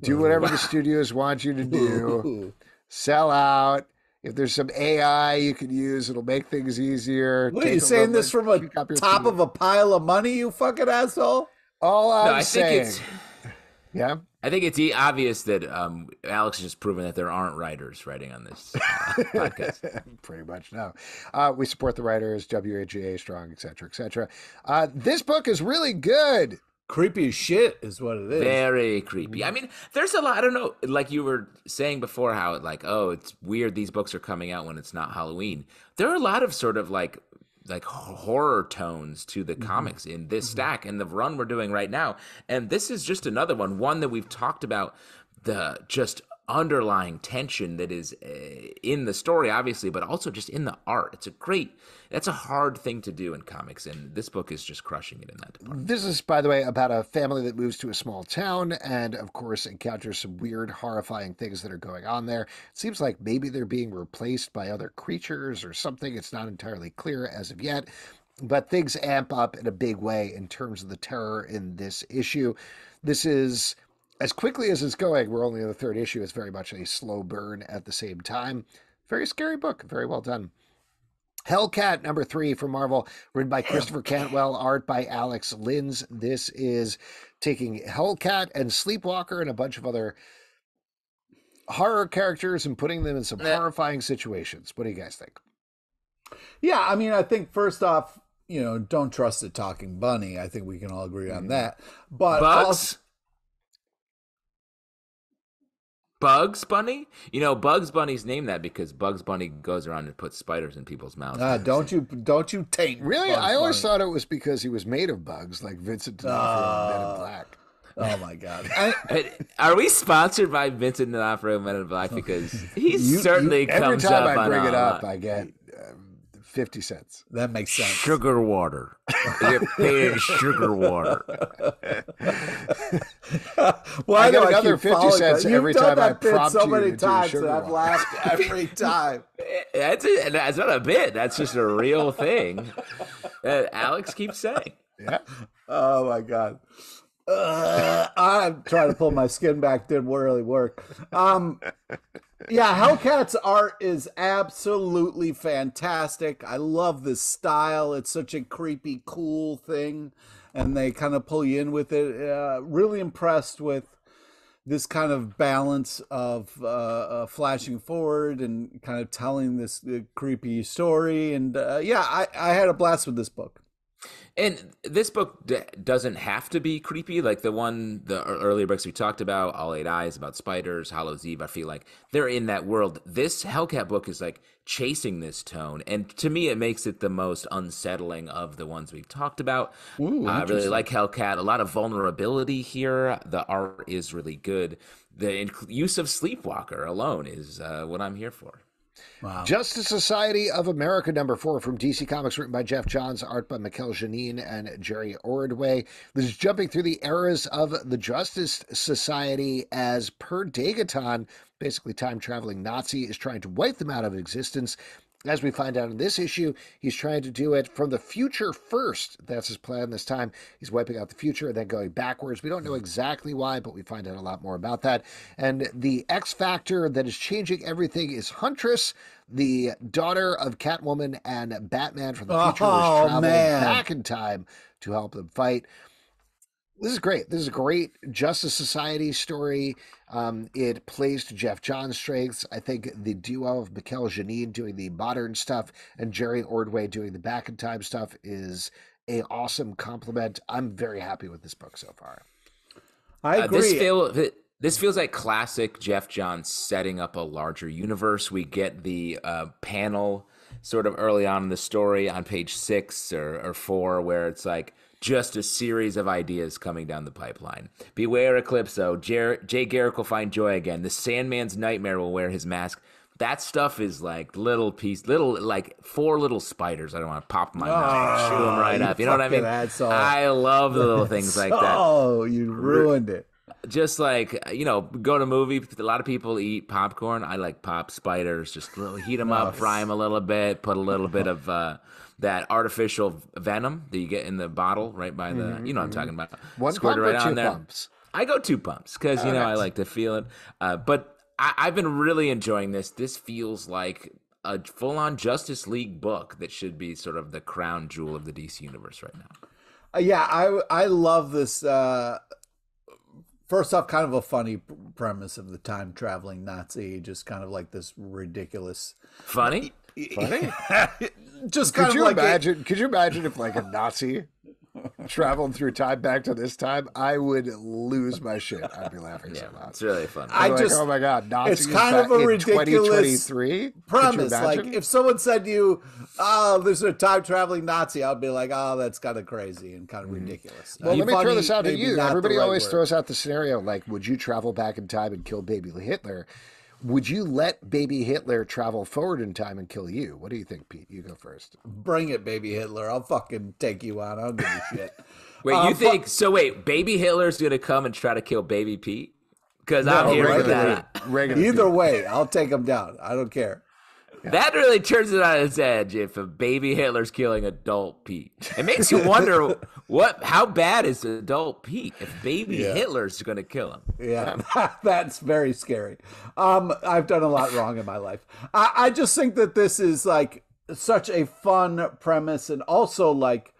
Do mm-hmm. whatever the studios want you to do. Sell out if there's some AI you can use, it'll make things easier. What are you saying this from a top of a pile of money, you fucking asshole? All I'm no, I saying. Think it's, yeah. I think it's obvious that um, Alex has just proven that there aren't writers writing on this uh, podcast. Pretty much no. Uh, we support the writers, WAGA strong, etc., etc. Uh, this book is really good creepy as shit is what it is. Very creepy. I mean, there's a lot. I don't know. Like you were saying before, how it like, oh, it's weird. These books are coming out when it's not Halloween. There are a lot of sort of like like horror tones to the mm-hmm. comics in this mm-hmm. stack and the run we're doing right now. And this is just another one, one that we've talked about the just underlying tension that is uh, in the story obviously but also just in the art. It's a great that's a hard thing to do in comics and this book is just crushing it in that department. This is by the way about a family that moves to a small town and of course encounters some weird horrifying things that are going on there. It seems like maybe they're being replaced by other creatures or something. It's not entirely clear as of yet but things amp up in a big way in terms of the terror in this issue. This is as quickly as it's going, we're only in the third issue. It's very much a slow burn at the same time. Very scary book. Very well done. Hellcat number three from Marvel, written by Christopher Cantwell, art by Alex Lins. This is taking Hellcat and Sleepwalker and a bunch of other horror characters and putting them in some horrifying situations. What do you guys think? Yeah, I mean, I think first off, you know, don't trust the talking bunny. I think we can all agree on mm-hmm. that. But Bugs? Also, Bugs Bunny? You know, Bugs Bunny's named that because Bugs Bunny goes around and puts spiders in people's mouths. Uh, don't you don't you taint Really? Bugs I always Bunny. thought it was because he was made of bugs, like Vincent D'Onofrio uh, Men in Black. Oh my god! I, Are we sponsored by Vincent D'Onofrio Men in Black? Because he you, certainly you, comes every time up I bring it up, I get 50 cents. That makes sense. Sugar water. you paid sugar water. Why I get another 50 cents every time I prompt so many times that I've laughed every time. that's, it. that's not a bit. That's just a real thing that Alex keeps saying. Yeah. Oh, my God. Uh, I'm trying to pull my skin back. Didn't really work. Um, yeah, Hellcat's art is absolutely fantastic. I love this style. It's such a creepy, cool thing. and they kind of pull you in with it. Uh, really impressed with this kind of balance of uh, uh, flashing forward and kind of telling this uh, creepy story. And uh, yeah, I, I had a blast with this book. And this book d- doesn't have to be creepy. Like the one, the earlier books we talked about, All Eight Eyes, about spiders, Hallows' Eve, I feel like they're in that world. This Hellcat book is like chasing this tone. And to me, it makes it the most unsettling of the ones we've talked about. Ooh, I really like Hellcat. A lot of vulnerability here. The art is really good. The use of Sleepwalker alone is uh, what I'm here for. Wow. Justice Society of America number four from DC Comics, written by Geoff Johns, art by Mikel Janín and Jerry Ordway. This is jumping through the eras of the Justice Society as Per Degaton, basically time traveling Nazi, is trying to wipe them out of existence. As we find out in this issue, he's trying to do it from the future first. That's his plan this time. He's wiping out the future and then going backwards. We don't know mm-hmm. exactly why, but we find out a lot more about that. And the X factor that is changing everything is Huntress, the daughter of Catwoman and Batman from the future, oh, was traveling man. back in time to help them fight. This is great. This is a great Justice Society story. Um, it plays to Geoff John's strengths. I think the duo of Mikel Janín doing the modern stuff and Jerry Ordway doing the back in time stuff is a awesome compliment. I'm very happy with this book so far. I agree. Uh, this, feel, this feels like classic Geoff John setting up a larger universe. We get the uh, panel sort of early on in the story on page six or, or four where it's like – just a series of ideas coming down the pipeline. Beware Eclipso. Jer- Jay Garrick will find joy again. The Sandman's nightmare will wear his mask. That stuff is like little piece, little like four little spiders. I don't want to pop my oh, mouth, chew them right up. You know what I mean? I love the little things like that. Oh, you ruined it. Just like you know, go to movie. A lot of people eat popcorn. I like pop spiders. Just heat them up, fry them a little bit, put a little bit of. Uh, that artificial venom that you get in the bottle right by the mm-hmm, you know what I'm mm-hmm. talking about. One Squirt pump right or two on there. pumps? I go two pumps because you know I like to feel it. Uh, but I, I've been really enjoying this. This feels like a full-on Justice League book that should be sort of the crown jewel of the DC universe right now. Uh, yeah, I I love this. Uh, first off, kind of a funny premise of the time traveling Nazi, just kind of like this ridiculous. Funny. Funny. just kind could you like imagine? A, could you imagine if like a Nazi traveled through time back to this time? I would lose my shit. I'd be laughing yeah, so loud. It's really fun. I like, just, oh my god, Nazis it's kind of a ridiculous premise. Like if someone said to you, "Oh, there's a time traveling Nazi," I'd be like, "Oh, that's kind of crazy and kind of mm-hmm. ridiculous." Well, let me funny, throw this out to you. Everybody right always word. throws out the scenario like, "Would you travel back in time and kill baby Hitler?" Would you let baby Hitler travel forward in time and kill you? What do you think, Pete? You go first. Bring it, baby Hitler. I'll fucking take you on. I don't give a shit. wait, you um, think so? Wait, baby Hitler's gonna come and try to kill baby Pete? Because no, I'm here for that. Either way, I'll take him down. I don't care. Yeah. That really turns it on its edge if a baby Hitler's killing adult Pete. It makes you wonder what how bad is adult Pete if baby yeah. Hitler's going to kill him. Yeah, that's very scary. Um, I've done a lot wrong in my life. I, I just think that this is like such a fun premise and also like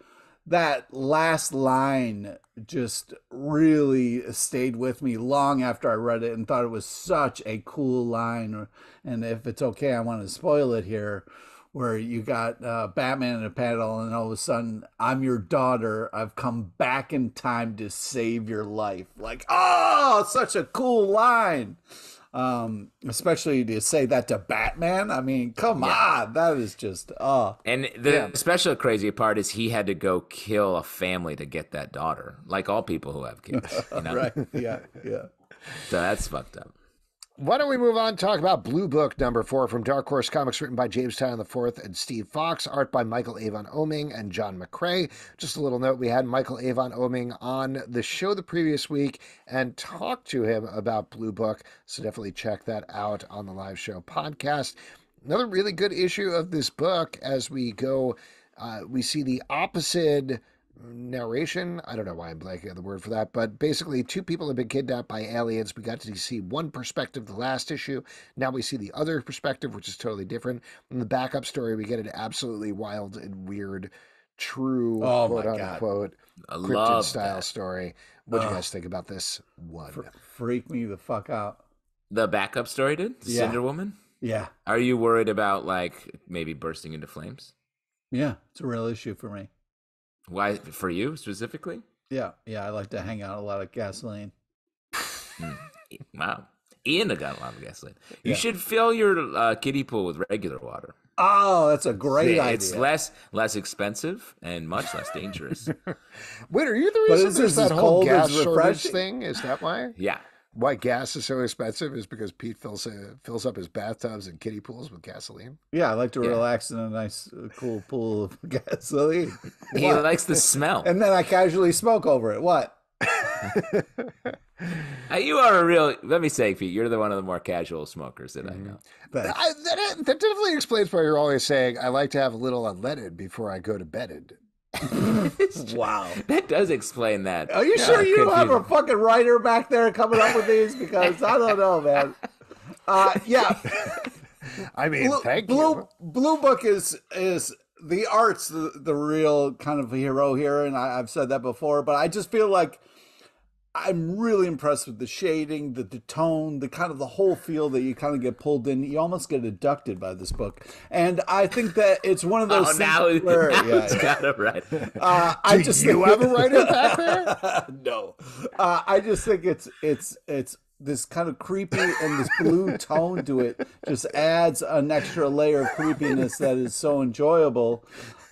that last line just really stayed with me long after I read it and thought it was such a cool line. And if it's okay, I want to spoil it here. Where you got uh, Batman in a panel, and all of a sudden, I'm your daughter. I've come back in time to save your life. Like, oh, such a cool line um, especially to say that to Batman. I mean, come yeah. on, that is just oh. And the yeah. special crazy part is he had to go kill a family to get that daughter, like all people who have kids. You know? right? Yeah, yeah. So that's fucked up. Why don't we move on talk about Blue Book number four from Dark Horse Comics, written by James Tynion IV and Steve Foxe, art by Michael Avon Oeming and John McCrea. Just a little note we had Michael Avon Oeming on the show the previous week and talked to him about Blue Book, so definitely check that out on the live show podcast. Another really good issue of this book as we go, uh, we see the opposite narration. I don't know why I'm blanking on the word for that, but basically, two people have been kidnapped by aliens. We got to see one perspective the last issue. Now we see the other perspective, which is totally different. In the backup story, we get an absolutely wild and weird true Oh quote unquote I cryptid style that. story. What do you guys think about this one? Fr- freak me the fuck out. The backup story did? The Yeah. Cinder Woman? Yeah, Are you worried about like maybe bursting into flames? yeah, it's a real issue for me. Why for you specifically? Yeah, yeah, I like to hang out a lot of gasoline. Wow. Ian got a lot of gasoline. You Yeah. should fill your uh, kiddie pool with regular water. Oh, that's a great Yeah, idea. It's less less expensive and much less dangerous. Wait, are you the But reason is there's this that whole gas shortage thing? Is that why? yeah. Why gas is so expensive is because Pete fills uh, fills up his bathtubs and kiddie pools with gasoline. yeah, I like to Yeah. relax in a nice, uh, cool pool of gasoline. He What? likes the smell. and then I casually smoke over it. What? You are a real. Let me say, Pete, you're the one of the more casual smokers that I know. But I, that, that definitely explains why you're always saying I like to have a little unleaded before I go to bed. wow. That does explain that. Are you Yeah, sure you don't have a fucking writer back there coming up with these? Because I don't know, man. Uh, yeah, I mean, Blue, thank Blue, you. Blue Book is is the art's the, the real kind of hero here, and I, I've said that before. But I just feel like I'm really impressed with the shading, the, the tone, the kind of the whole feel that you kind of get pulled in. You almost get abducted by this book, and I think that it's one of those Oh, now, where now yeah, it's yeah. got it right. Uh, I Do just you think- have a writer back there? no, uh, I just think it's it's it's this kind of creepy and this blue tone to it just adds an extra layer of creepiness that is so enjoyable.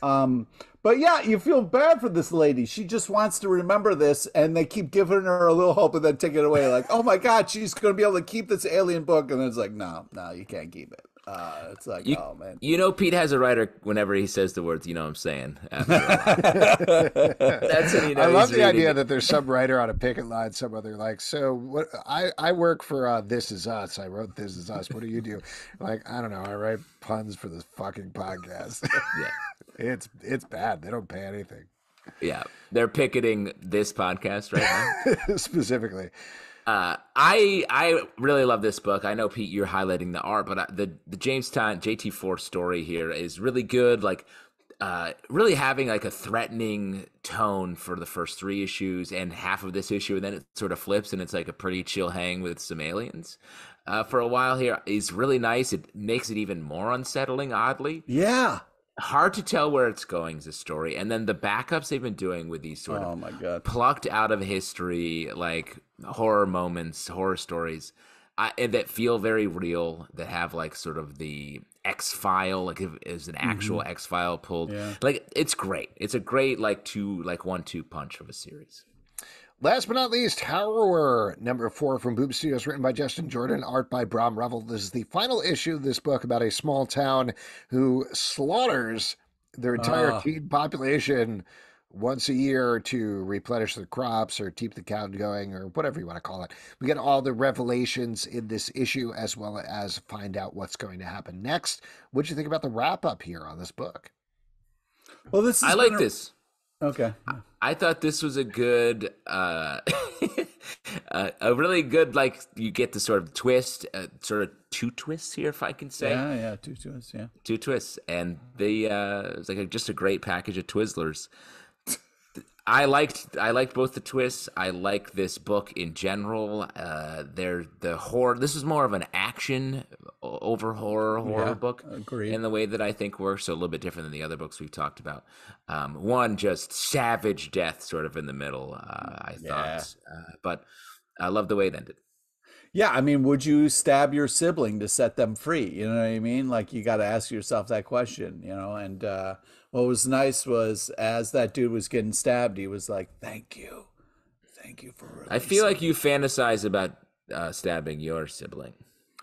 Um, but yeah, you feel bad for this lady. She just wants to remember this, and they keep giving her a little hope and then take it away. Like, oh my god, she's going to be able to keep this alien book, and then it's like, no, no, you can't keep it. Uh, it's like, You, oh man. you know, Pete has a writer whenever he says the words, you know what I'm saying. after a while. That's when you know I love the idea reading it. that there's some writer on a picket line some They're like, so what? I I work for uh, This Is Us. I wrote This Is Us. What do you do? like, I don't know. I write puns for this fucking podcast. Yeah. it's it's bad. They don't pay anything Yeah. They're picketing this podcast right now. specifically. Uh, I I really love this book. I know Pete, you're highlighting the art, but uh, the the Jamestown JT Four story here is really good. Like, uh, really having like a threatening tone for the first three issues and half of this issue, and then it sort of flips and it's like a pretty chill hang with some aliens. Uh, for a while here is really nice. It makes it even more unsettling, oddly. Yeah. Hard to tell where it's going as a story, and then the backups they've been doing with these sort of Oh my god. plucked out of history like horror moments horror stories I, and that feel very real that have like sort of the x file like if is an actual mm-hmm. x file pulled Yeah. like it's great it's a great like two like one two punch of a series Last but not least, Harrower, number four from Boom Studios, written by Justin Jordan, art by Brian Level. This is the final issue of this book about a small town who slaughters their entire Ah. teen population once a year to replenish their crops or keep the count going or whatever you want to call it. We get all the revelations in this issue as well as find out what's going to happen next. What do you think about the wrap up here on this book? Well, this is i like this Okay. i thought this was a good uh uh, a really good like you get the sort of twist uh, sort of two twists here if i can say Yeah, yeah, two twists, yeah. two twists and the uh it was like a, just a great package of twizzlers i liked i liked both the twists i like this book in general uh they're the horror this is more of an action over horror horror Yeah, book agreed. in the way that i think works so a little bit different than the other books we've talked about um one just savage death sort of in the middle uh i Yeah. thought uh, but i love the way it ended Yeah, I mean, would you stab your sibling to set them free? You know what I mean? Like you got to ask yourself that question, you know. And uh, what was nice was as that dude was getting stabbed, he was like, "Thank you, thank you for." i feel like you fantasize about uh, stabbing your sibling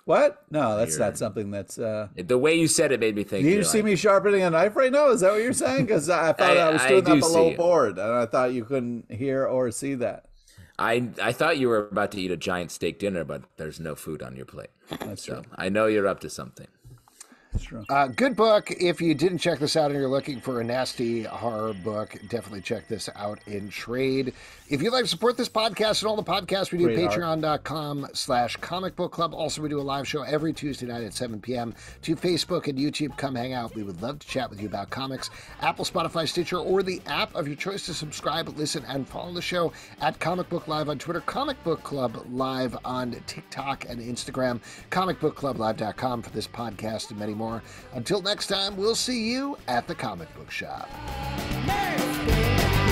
what? No, that's not something that's. uh the way you said it made me think Do you you're see like- me sharpening a knife right now? Is that what you're saying? Because I thought I, I- was I doing do that below board, and I thought you couldn't hear or see that. I I thought you were about to eat a giant steak dinner, but there's no food on your plate. That's So true. I know you're up to something. True. Uh, good book. If you didn't check this out and you're looking for a nasty horror book, definitely check this out in trade. If you'd like to support this podcast and all the podcasts we do, Great art. patreon.com slash comic book club. Also, we do a live show every Tuesday night at 7 p.m. to Facebook and YouTube. Come hang out. We would love to chat with you about comics. Apple, Spotify, Stitcher, or the app of your choice to subscribe, listen, and follow the show at Comic Book Live on Twitter, Comic Book Club Live on TikTok and Instagram, comicbookclublive.com for this podcast and many more. Until next time, we'll see you at the comic book shop. Make